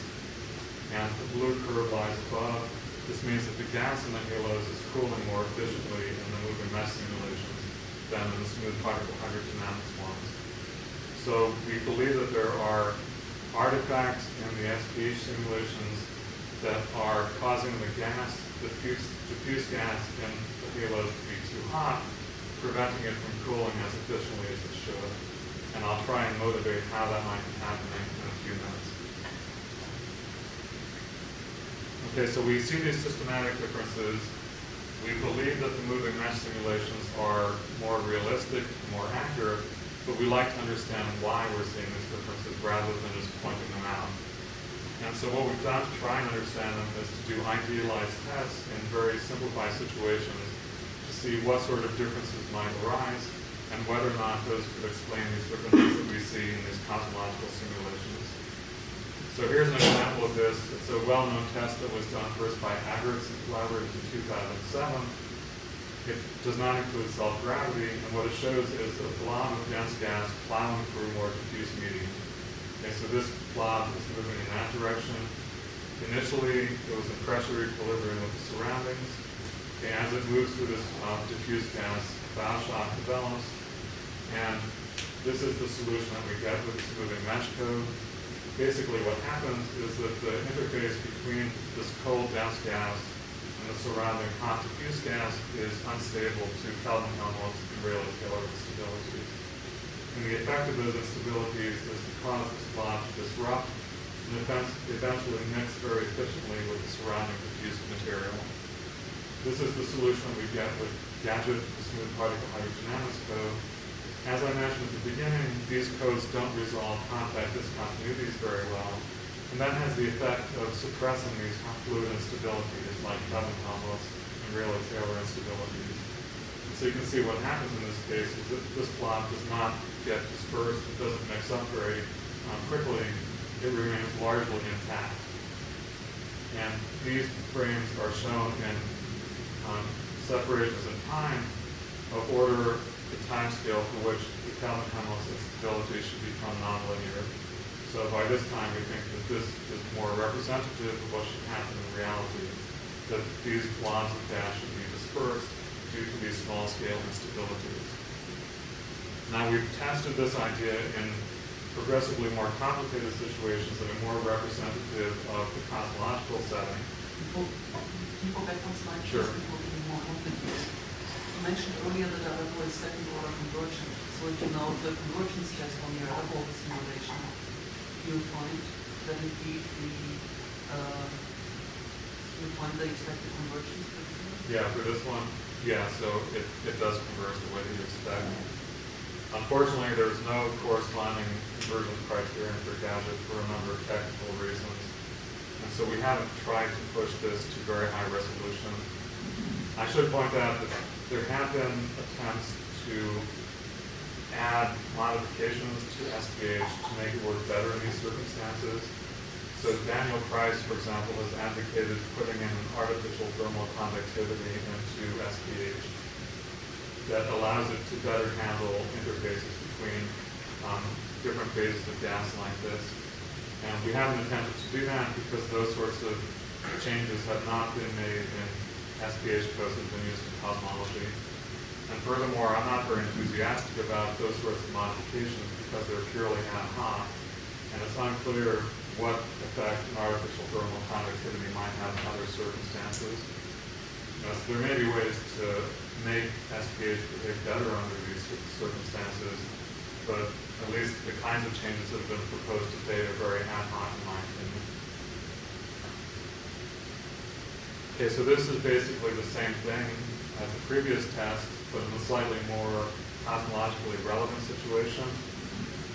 And the blue curve lies above. This means that the gas in the halos is cooling more efficiently in the moving mesh simulations than in the smooth particle 100 dynamics ones. So we believe that there are artifacts in the SPH simulations that are causing the gas, the diffuse, diffuse gas in the halos to be too hot, preventing it from cooling as efficiently as it should. And I'll try and motivate how that might be happening in a few minutes. Okay, so we see these systematic differences. We believe that the moving mesh simulations are more realistic, more accurate, but we like to understand why we're seeing these differences rather than just pointing them out. And so what we've done to try and understand them is to do idealized tests in very simplified situations see what sort of differences might arise and whether or not those could explain these differences that we see in these cosmological simulations. So here's an example of this. It's a well-known test that was done first by Agertz and collaborators in 2007. It does not include self-gravity, and what it shows is a blob of dense gas plowing through more diffuse medium. Okay, so this blob is moving in that direction. Initially, it was in pressure equilibrium with the surroundings. Okay, as it moves through this uh, diffuse gas, bow shock develops, and this is the solution that we get with this moving mesh code. Basically, what happens is that the interface between this cold dense gas and the surrounding hot diffuse gas is unstable to Kelvin-Helmholtz and Rayleigh-Taylor instabilities. And the effect of those instabilities is to cause this blob to disrupt and eventually mix very efficiently with the surrounding diffuse material. This is the solution we get with Gadget, the smooth particle hydrodynamics code. As I mentioned at the beginning, these codes don't resolve contact discontinuities very well. And that has the effect of suppressing these fluid instabilities like Kelvin-Helmholtz and Rayleigh-Taylor instabilities. And so you can see what happens in this case is that this blob does not get dispersed, it doesn't mix up very um, quickly, it remains largely intact. And these frames are shown in um, separations in time of order the time scale for which the Kelvin-Helmholtz instability should become nonlinear. So by this time, we think that this is more representative of what should happen in reality, that these blobs of gas should be dispersed due to these small-scale instabilities. Now, we've tested this idea in progressively more complicated situations that are more representative of the cosmological setting. Before, can you go back one slide? Sure. please, Before we more complicated. You mentioned earlier that AREPO is second order convergent. So if you know the convergence test on your AREPO simulation, you'll find that indeed the, uh, you find the expected convergence. Yeah, for this one, yeah, so it, it does converge the way that you expect. Unfortunately, there's no corresponding convergence criterion for Gadget for a number of technical reasons. And so we haven't tried to push this to very high resolution. I should point out that there have been attempts to add modifications to SPH to make it work better in these circumstances. So Daniel Price, for example, has advocated putting in an artificial thermal conductivity into SPH that allows it to better handle interfaces between um, different phases of gas like this. And we haven't attempted to do that because those sorts of changes have not been made in SPH codes that have been used in cosmology. And furthermore, I'm not very enthusiastic about those sorts of modifications because they're purely ad hoc. and it's unclear what effect an artificial thermal conductivity might have in other circumstances. So there may be ways to make SPH behave better under these circumstances, but at least the kinds of changes that have been proposed to date are very ad hoc in my opinion. Okay, so this is basically the same thing as the previous test, but in a slightly more cosmologically relevant situation.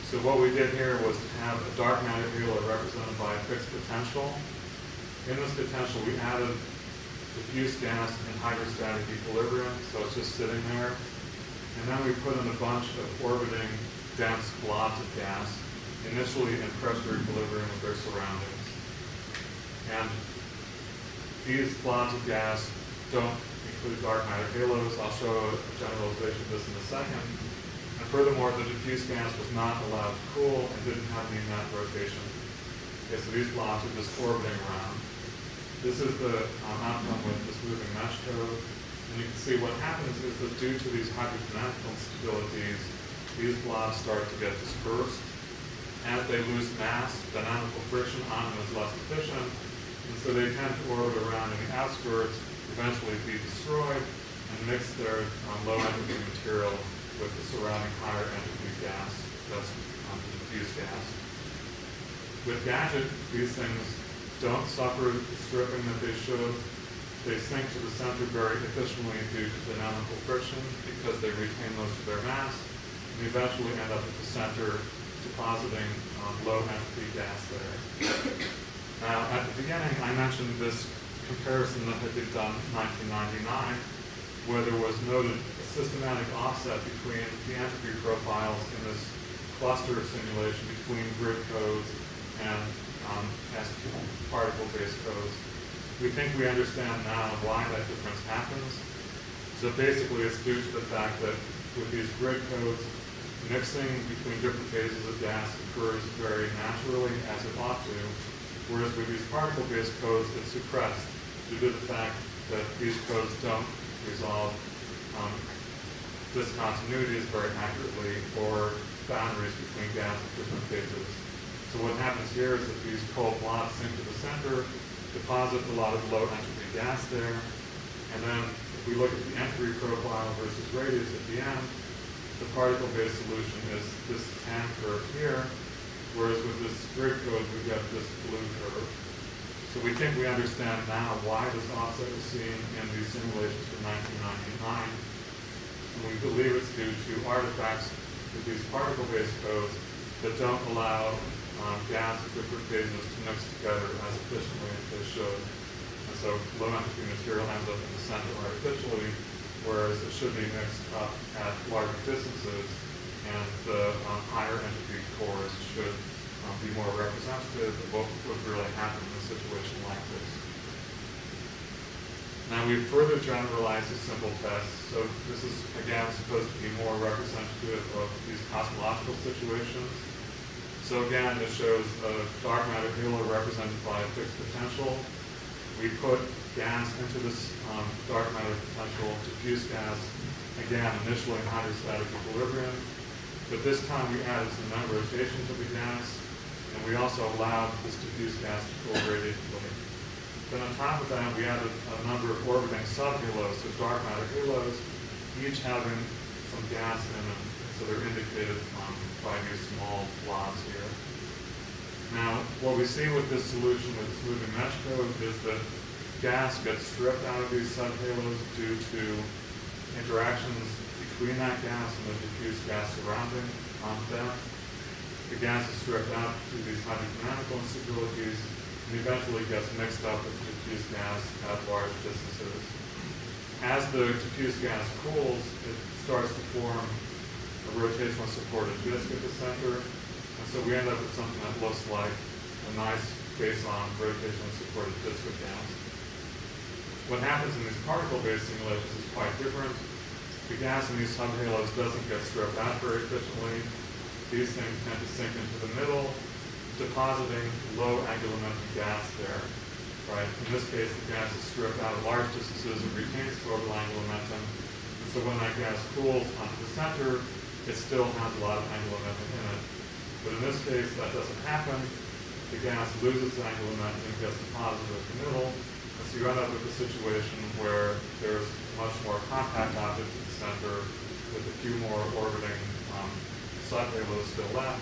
So what we did here was to have a dark matter halo represented by a fixed potential. In this potential, we added diffuse gas in hydrostatic equilibrium, so it's just sitting there. And then we put in a bunch of orbiting dense blobs of gas, initially in pressure equilibrium with their surroundings. And these blobs of gas don't include dark matter halos. I'll show a generalization of this in a second. And furthermore, the diffuse gas was not allowed to cool and didn't have any net rotation. Okay, so these blobs are just orbiting around. This is the um, outcome with this moving mesh code. And you can see what happens is that due to these hydrodynamic instabilities, these blobs start to get dispersed. As they lose mass, dynamical friction on them is less efficient, and so they tend to orbit around in the outskirts, eventually be destroyed, and mix their um, low-energy material with the surrounding higher-energy gas, that's um, the diffuse gas. With Gadget, these things don't suffer the stripping that they should. They sink to the center very efficiently due to dynamical friction because they retain most of their mass, and eventually end up at the center depositing um, low entropy gas there. Now, at the beginning, I mentioned this comparison that had been done in 1999, where there was noted a systematic offset between the entropy profiles in this cluster simulation between grid codes and um, particle-based codes. We think we understand now why that difference happens. So basically, it's due to the fact that with these grid codes, mixing between different phases of gas occurs very naturally, as it ought to, whereas with these particle-based codes, it's suppressed due to the fact that these codes don't resolve um, discontinuities very accurately or boundaries between gas at different phases. So what happens here is that these cold blobs sink to the center, deposit a lot of low entropy gas there, and then if we look at the entropy profile versus radius at the end, the particle-based solution is this tan curve here, whereas with this grid code, we get this blue curve. So we think we understand now why this offset is seen in these simulations from 1999, and we believe it's due to artifacts with these particle-based codes that don't allow um, gas different phases to mix together as efficiently as they should. And so low entropy material ends up in the center artificially, whereas it should be mixed up at larger distances, and the um, higher entropy cores should um, be more representative of what would really happen in a situation like this. Now we've further generalized the simple test, so this is again supposed to be more representative of these cosmological situations. So again, this shows a dark matter halo represented by a fixed potential. We put gas into this um, dark matter potential, diffuse gas, again, initially in hydrostatic equilibrium. But this time we added some net rotation to the gas, and we also allowed this diffuse gas to cool radiatively. Then on top of that, we added a number of orbiting subhalos, so dark matter halos, each having some gas in them, so they're indicated um, by these small blobs here. Now, what we see with this solution with this moving mesh code is that gas gets stripped out of these subhalos due to interactions between that gas and the diffuse gas surrounding them. The gas is stripped out through these hydrodynamical instabilities and eventually gets mixed up with the diffuse gas at large distances. As the diffuse gas cools, it starts to form a rotationally supported disk at the center. And so we end up with something that looks like a nice face-on rotationally supported disk of gas. What happens in these particle-based simulations is quite different. The gas in these subhalos doesn't get stripped out very efficiently. These things tend to sink into the middle, depositing low angular momentum gas there. Right? In this case, the gas is stripped out at large distances and retains orbital angular momentum. And so when that gas cools onto the center, it still has a lot of angular momentum in it. But in this case, that doesn't happen. The gas loses angular momentum and gets deposited at the middle. So you end up with a situation where there's much more compact object at the center with a few more orbiting um, subhalos still left,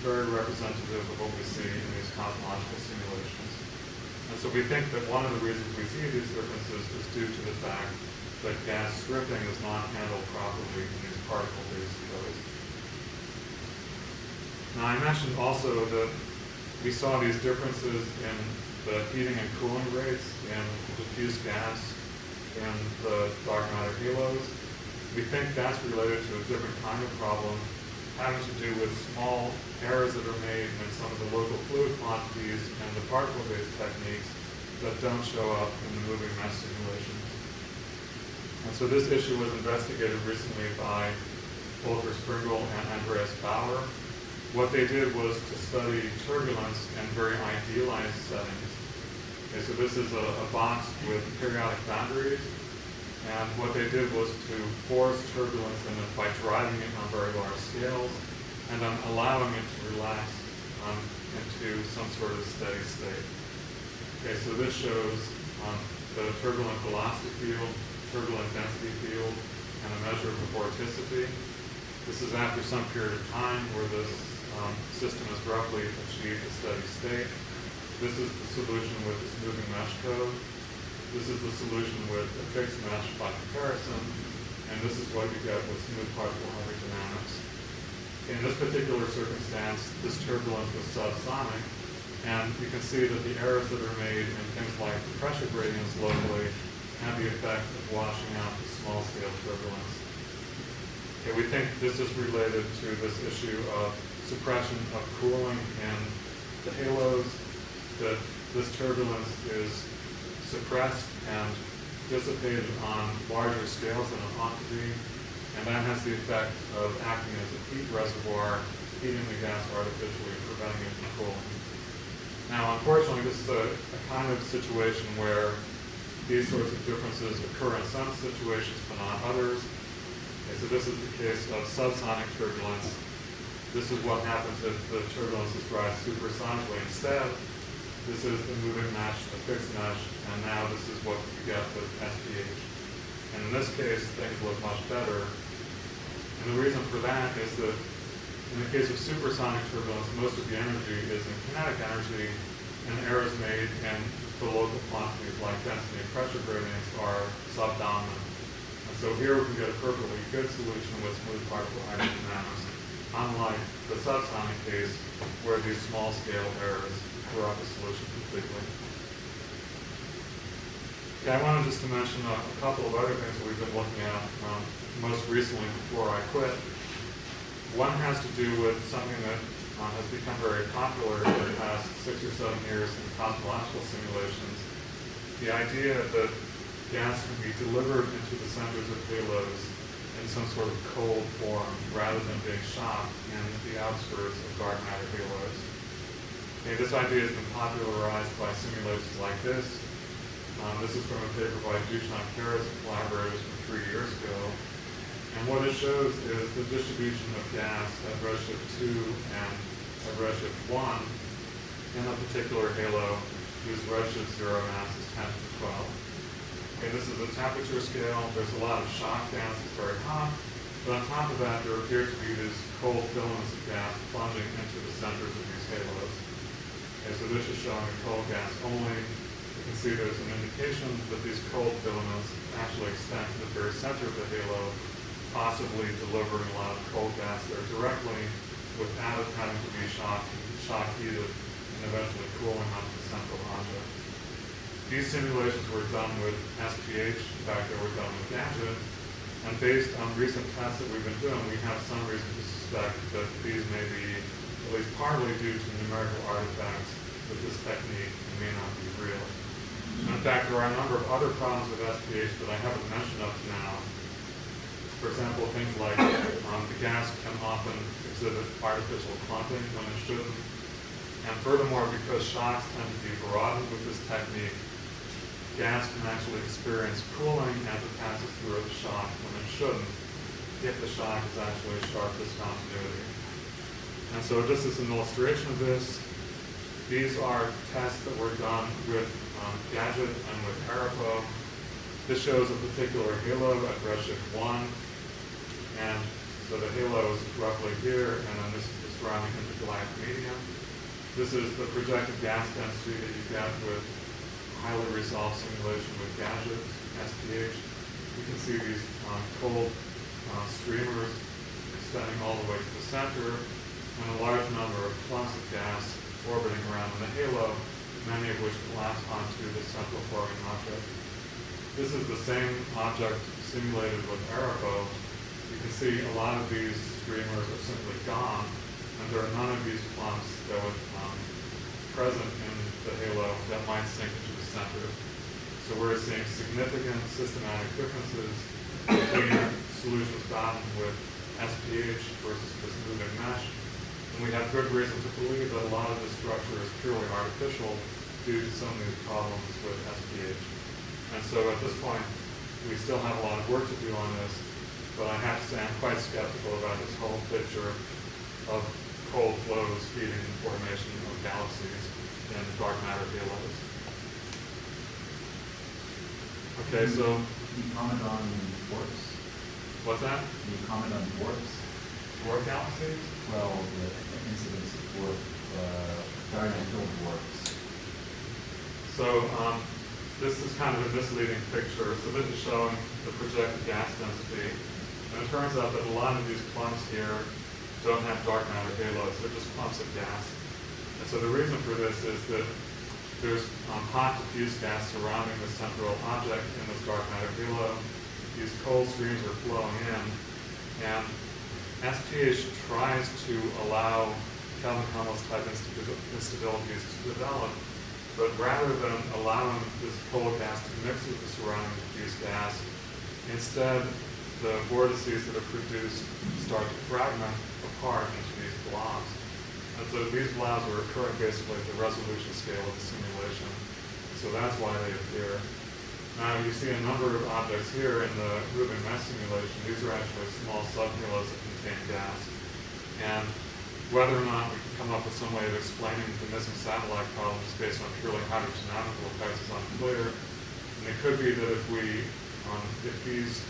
very representative of what we see in these cosmological simulations. And so we think that one of the reasons we see these differences is due to the fact that gas stripping is not handled properly in these particle-based flows. Now, I mentioned also that we saw these differences in the heating and cooling rates in diffuse gas in the dark matter halos. We think that's related to a different kind of problem having to do with small errors that are made in some of the local fluid quantities and the particle-based techniques that don't show up in the moving mesh simulations. And so this issue was investigated recently by Volker Springel and Andreas Bauer. What they did was to study turbulence in very idealized settings. Okay, so this is a, a box with periodic boundaries, and what they did was to force turbulence in it by driving it on very large scales and then allowing it to relax um, into some sort of steady state. Okay, so this shows um, the turbulent velocity field, turbulent density field, and a measure of the vorticity. This is after some period of time where this um, system has roughly achieved a steady state. This is the solution with this moving mesh code. This is the solution with a fixed mesh by comparison, and this is what you get with smooth particle hydrodynamics. In this particular circumstance, this turbulence was subsonic, and you can see that the errors that are made in things like the pressure gradients locally have the effect of washing out the small-scale turbulence. Okay, we think this is related to this issue of suppression of cooling in the halos, that this turbulence is suppressed and dissipated on larger scales ought to be, and that has the effect of acting as a heat reservoir, heating the gas artificially, preventing it from cooling. Now, unfortunately, this is a, a kind of situation where these sorts of differences occur in some situations but not others. And so this is the case of subsonic turbulence. This is what happens if the turbulence is driven supersonically instead. This is the moving mesh, the fixed mesh, and now this is what you get with SPH. And in this case, things look much better. And the reason for that is that in the case of supersonic turbulence, most of the energy is in kinetic energy, and errors made in the local quantities like density and pressure gradients are subdominant. And so here we can get a perfectly good solution with smooth particle hydrodynamics, unlike the subsonic case where these small scale errors out the solution completely. Yeah, I wanted just to mention a, a couple of other things that we've been looking at um, most recently before I quit. One has to do with something that um, has become very popular in the past six or seven years in cosmological simulations. The idea that gas can be delivered into the centers of halos in some sort of cold form rather than being shot in the outskirts of dark matter halos. Okay, this idea has been popularized by simulations like this. Um, this is from a paper by Dusan Keres and collaborators from three years ago. And what it shows is the distribution of gas at redshift 2 and at redshift 1 in a particular halo whose redshift zero mass is 10 to the 12. Okay, this is a temperature scale. There's a lot of shock gas. It's very hot. But on top of that, there appear to be these cold filaments of gas plunging into the centers of these halos. So this is showing cold gas only. You can see there's an indication that these cold filaments actually extend to the very center of the halo, possibly delivering a lot of cold gas there directly without it having to be shock, shock heated and eventually cooling onto the central object. These simulations were done with SPH, in fact they were done with Gadget, and based on recent tests that we've been doing, we have some reason to suspect that these may be at least partly due to numerical artifacts with this technique may not be real. And in fact, there are a number of other problems with SPH that I haven't mentioned up to now. For example, things like um, the gas can often exhibit artificial clumping when it shouldn't. And furthermore, because shocks tend to be broadened with this technique, gas can actually experience cooling as it passes through a shock when it shouldn't, if the shock is actually a sharp discontinuity. And so just as an illustration of this, these are tests that were done with um, Gadget and with AREPO. This shows a particular halo at redshift one, and so the halo is roughly here, and then this is surrounding the surrounding medium. This is the projected gas density that you get with highly resolved simulation with Gadget, SPH. You can see these um, cold uh, streamers extending all the way to the center, and a large number of clumps of gas orbiting around in the halo, many of which collapse onto the central forming object. This is the same object simulated with AREPO. You can see a lot of these streamers are simply gone, and there are none of these clumps that would um, present in the halo that might sink into the center. So we're seeing significant systematic differences between solutions gotten with SPH versus this moving mesh. And we have good reason to believe that a lot of this structure is purely artificial due to some of these problems with SPH. And so at this point, we still have a lot of work to do on this, but I have to say I'm quite skeptical about this whole picture of cold flows feeding the formation of galaxies and dark matter halos. Okay, so Can you comment on dwarfs? what's that? Can you comment on dwarfs? Dwarf galaxies? Well, the dwarf, uh, diurnal dwarfs. So um, this is kind of a misleading picture. So this is showing the projected gas density. And it turns out that a lot of these clumps here don't have dark matter halos. They're just clumps of gas. And so the reason for this is that there's um, hot diffuse gas surrounding the central object in this dark matter halo. These cold streams are flowing in. And SPH tries to allow Kelvin-Helmholtz type instabilities to develop, but rather than allowing this cold gas to mix with the surrounding diffuse gas, instead the vortices that are produced start to fragment apart into these blobs. And so these blobs are occurring basically at the resolution scale of the simulation. So that's why they appear. Now you see a number of objects here in the moving mesh simulation. These are actually small subhalos that contain gas. And whether or not we can come up with some way of explaining the missing satellite problem problems based on purely hydrodynamical effects is unclear. And it could be that if we, um, if these,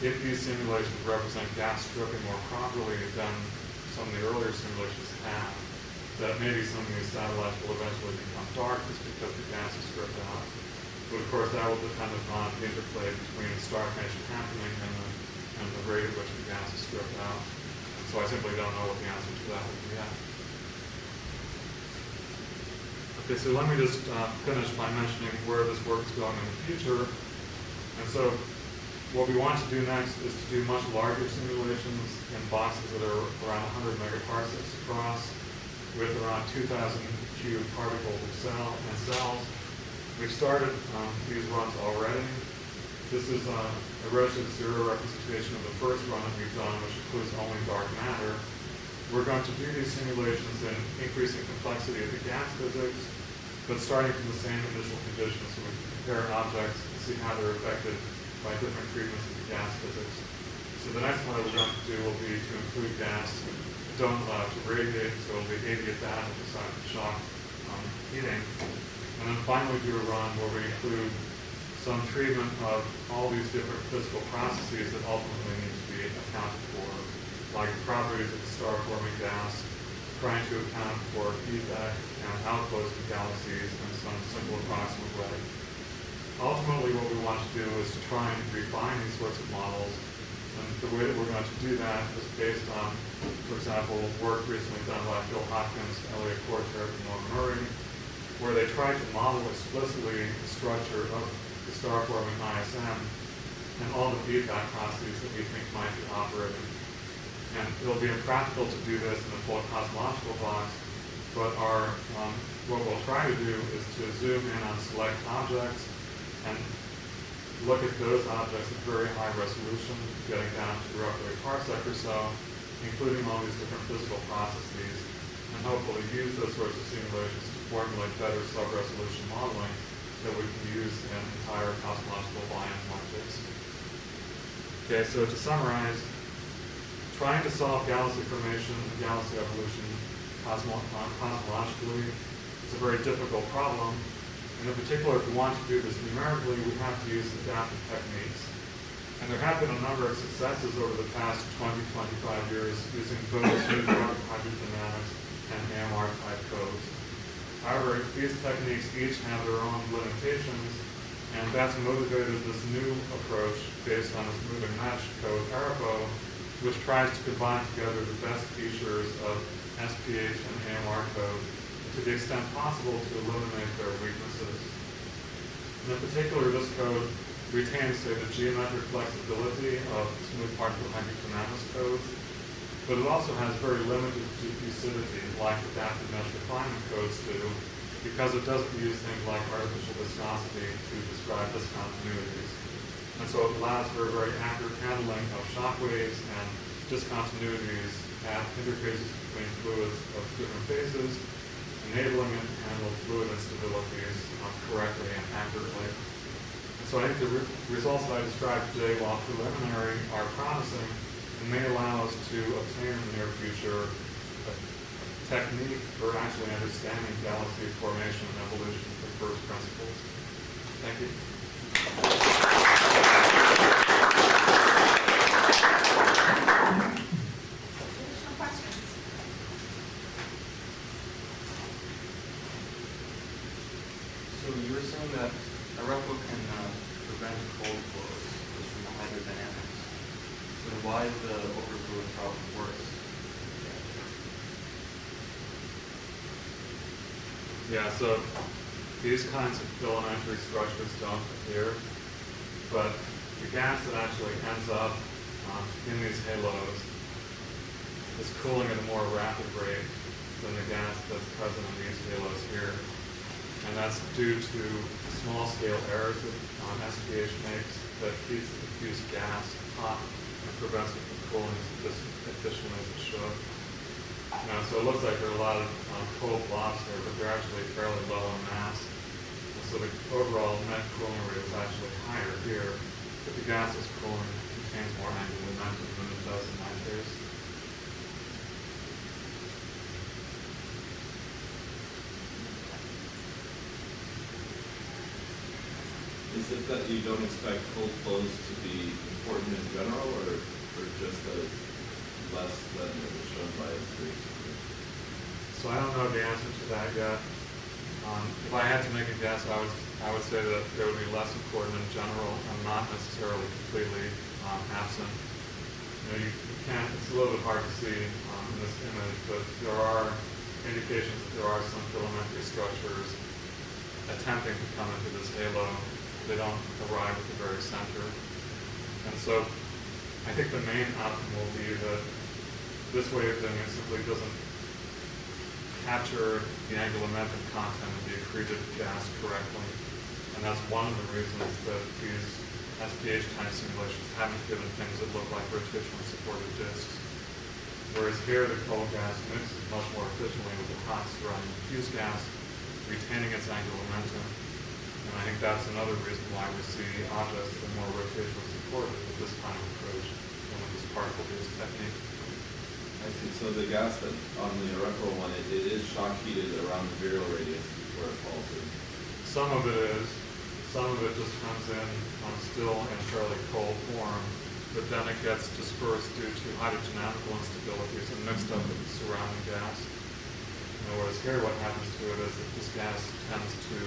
if these simulations represent gas stripping more properly than some of the earlier simulations have, that maybe some of these satellites will eventually become dark just because the gas is stripped out. But of course, that will depend upon the interplay between the star formation happening and the, and the rate at which the gas is stripped out. So I simply don't know what the answer to that would be. Okay, so let me just uh, finish by mentioning where this work is going in the future. And so what we want to do next is to do much larger simulations in boxes that are around 100 megaparsecs across with around 2,000 cube particles of cell and cells. We've started um, these runs already. This is a redshift zero representation of the first run that we've done, which includes only dark matter. We're going to do these simulations in increasing complexity of the gas physics, but starting from the same initial conditions, so we can compare objects and see how they're affected by different treatments of the gas physics. So the next one that we're going to do will be to include gas don't allow it to radiate, so it'll be adiabatic beside the shock um, heating. And then finally do a run where we include some treatment of all these different physical processes that ultimately need to be accounted for, like properties of the star-forming gas, trying to account for feedback and outflows to galaxies in some simple approximate way. Ultimately, what we want to do is to try and refine these sorts of models. And the way that we're going to do that is based on, for example, work recently done by Phil Hopkins, Eliot Quataert, and Norm Murray, where they tried to model explicitly the structure of the star-forming ISM and all the feedback processes that we think might be operating. And it'll be impractical to do this in a full cosmological box, but our, um, what we'll try to do is to zoom in on select objects and look at those objects at very high resolution, getting down to roughly a parsec or so, including all these different physical processes, and hopefully use those sorts of simulations to formulate better sub-resolution modeling that we can use in entire cosmological volumes like this. Okay, so to summarize, trying to solve galaxy formation and galaxy evolution cosmo- cosmologically is a very difficult problem. And in particular, if we want to do this numerically, we have to use adaptive techniques. And there have been a number of successes over the past 20, 25 years using both hydrodynamics and AMR type codes. However, these techniques each have their own limitations, and that's motivated this new approach based on this moving mesh code, AREPO, which tries to combine together the best features of SPH and AMR code to the extent possible to eliminate their weaknesses. And in particular, this code retains, say, the geometric flexibility of smooth particle hydrodynamics codes, but it also has very limited diffusivity, like adaptive mesh refinement codes do, because it doesn't use things like artificial viscosity to describe discontinuities. And so it allows for a very accurate handling of shock waves and discontinuities at interfaces between fluids of different phases, enabling it to handle fluid instabilities uh, correctly and accurately. And so I think the re- results that I described today, while preliminary, are promising may allow us to obtain in the near future a technique for actually understanding galaxy formation and evolution from first principles. Thank you. Additional questions? So you were saying that AREPO can uh, prevent cold flows just from the hydrodynamics. So why is the overfluid problem worse? Yeah, so these kinds of filamentary structures don't appear, but the gas that actually ends up um, in these halos is cooling at a more rapid rate than the gas that's present in these halos here. And that's due to small-scale errors that um, SPH makes that keeps the gas hot and prevents it from cooling as efficiently as it should. You so it looks like there are a lot of um, cold blobs here, but they're actually fairly low in mass. And so the overall net cooling rate is actually higher here, but the gas is cooling contains more momentum than it does in case. Is it that you don't expect cold flows to be important in general, or, or just that less than it was shown by S3? So I don't know the answer to that yet. Um, if I had to make a guess, I would, I would say that there would be less important in general and not necessarily completely um, absent. You know, you, you can't, it's a little bit hard to see um, in this image, but there are indications that there are some filamentary structures attempting to come into this halo. They don't arrive at the very center. And so I think the main outcome will be that this way of doing it simply doesn't capture the angular momentum content of the accreted gas correctly. And that's one of the reasons that these SPH time simulations haven't given things that look like rotationally supported disks. Whereas here, the cold gas mixes much more efficiently with the hot surrounding diffuse gas, retaining its angular momentum. And I think that's another reason why we see objects that are more rotationally supported with this kind of approach than with this particle-based technique. I see, so the gas that on the Arepo one, it, it is shock heated around the virial radius before it falls in. Some of it is, some of it just comes in um, still in fairly cold form, but then it gets dispersed due to hydrodynamical instabilities and mixed up with the surrounding gas. In other words, here what happens to it is that this gas tends to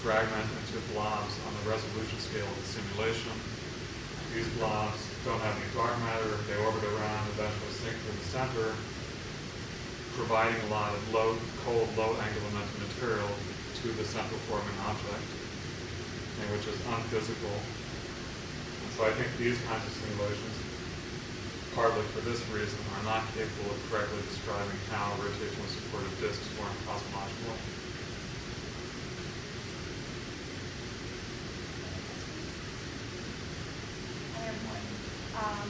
fragment into blobs on the resolution scale of the simulation. These blobs don't have any dark matter, they orbit around, eventually sink to the center, providing a lot of low, cold, low angular momentum material to the central forming object, and which is unphysical. And so I think these kinds of simulations, partly for this reason, are not capable of correctly describing how rotationally supported disks form cosmologically. Um,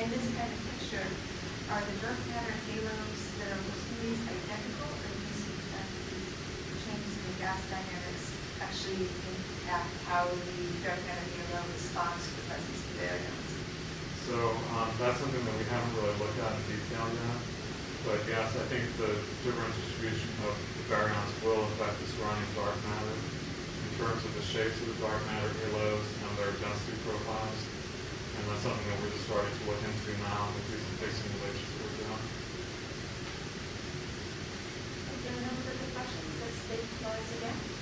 in this kind of picture, are the dark matter halos that are these identical, or do you see changes in the gas dynamics actually impact how the dark matter halo responds to the presence of? So So, um, that's something that we haven't really looked at in detail yet. But yes, I think the different distribution of the baryons will affect the surrounding dark matter in terms of the shapes of the dark matter halos and their density profiles. And that's something that we're just starting to look into now with these simulations that we're doing. Questions, let's the laws again.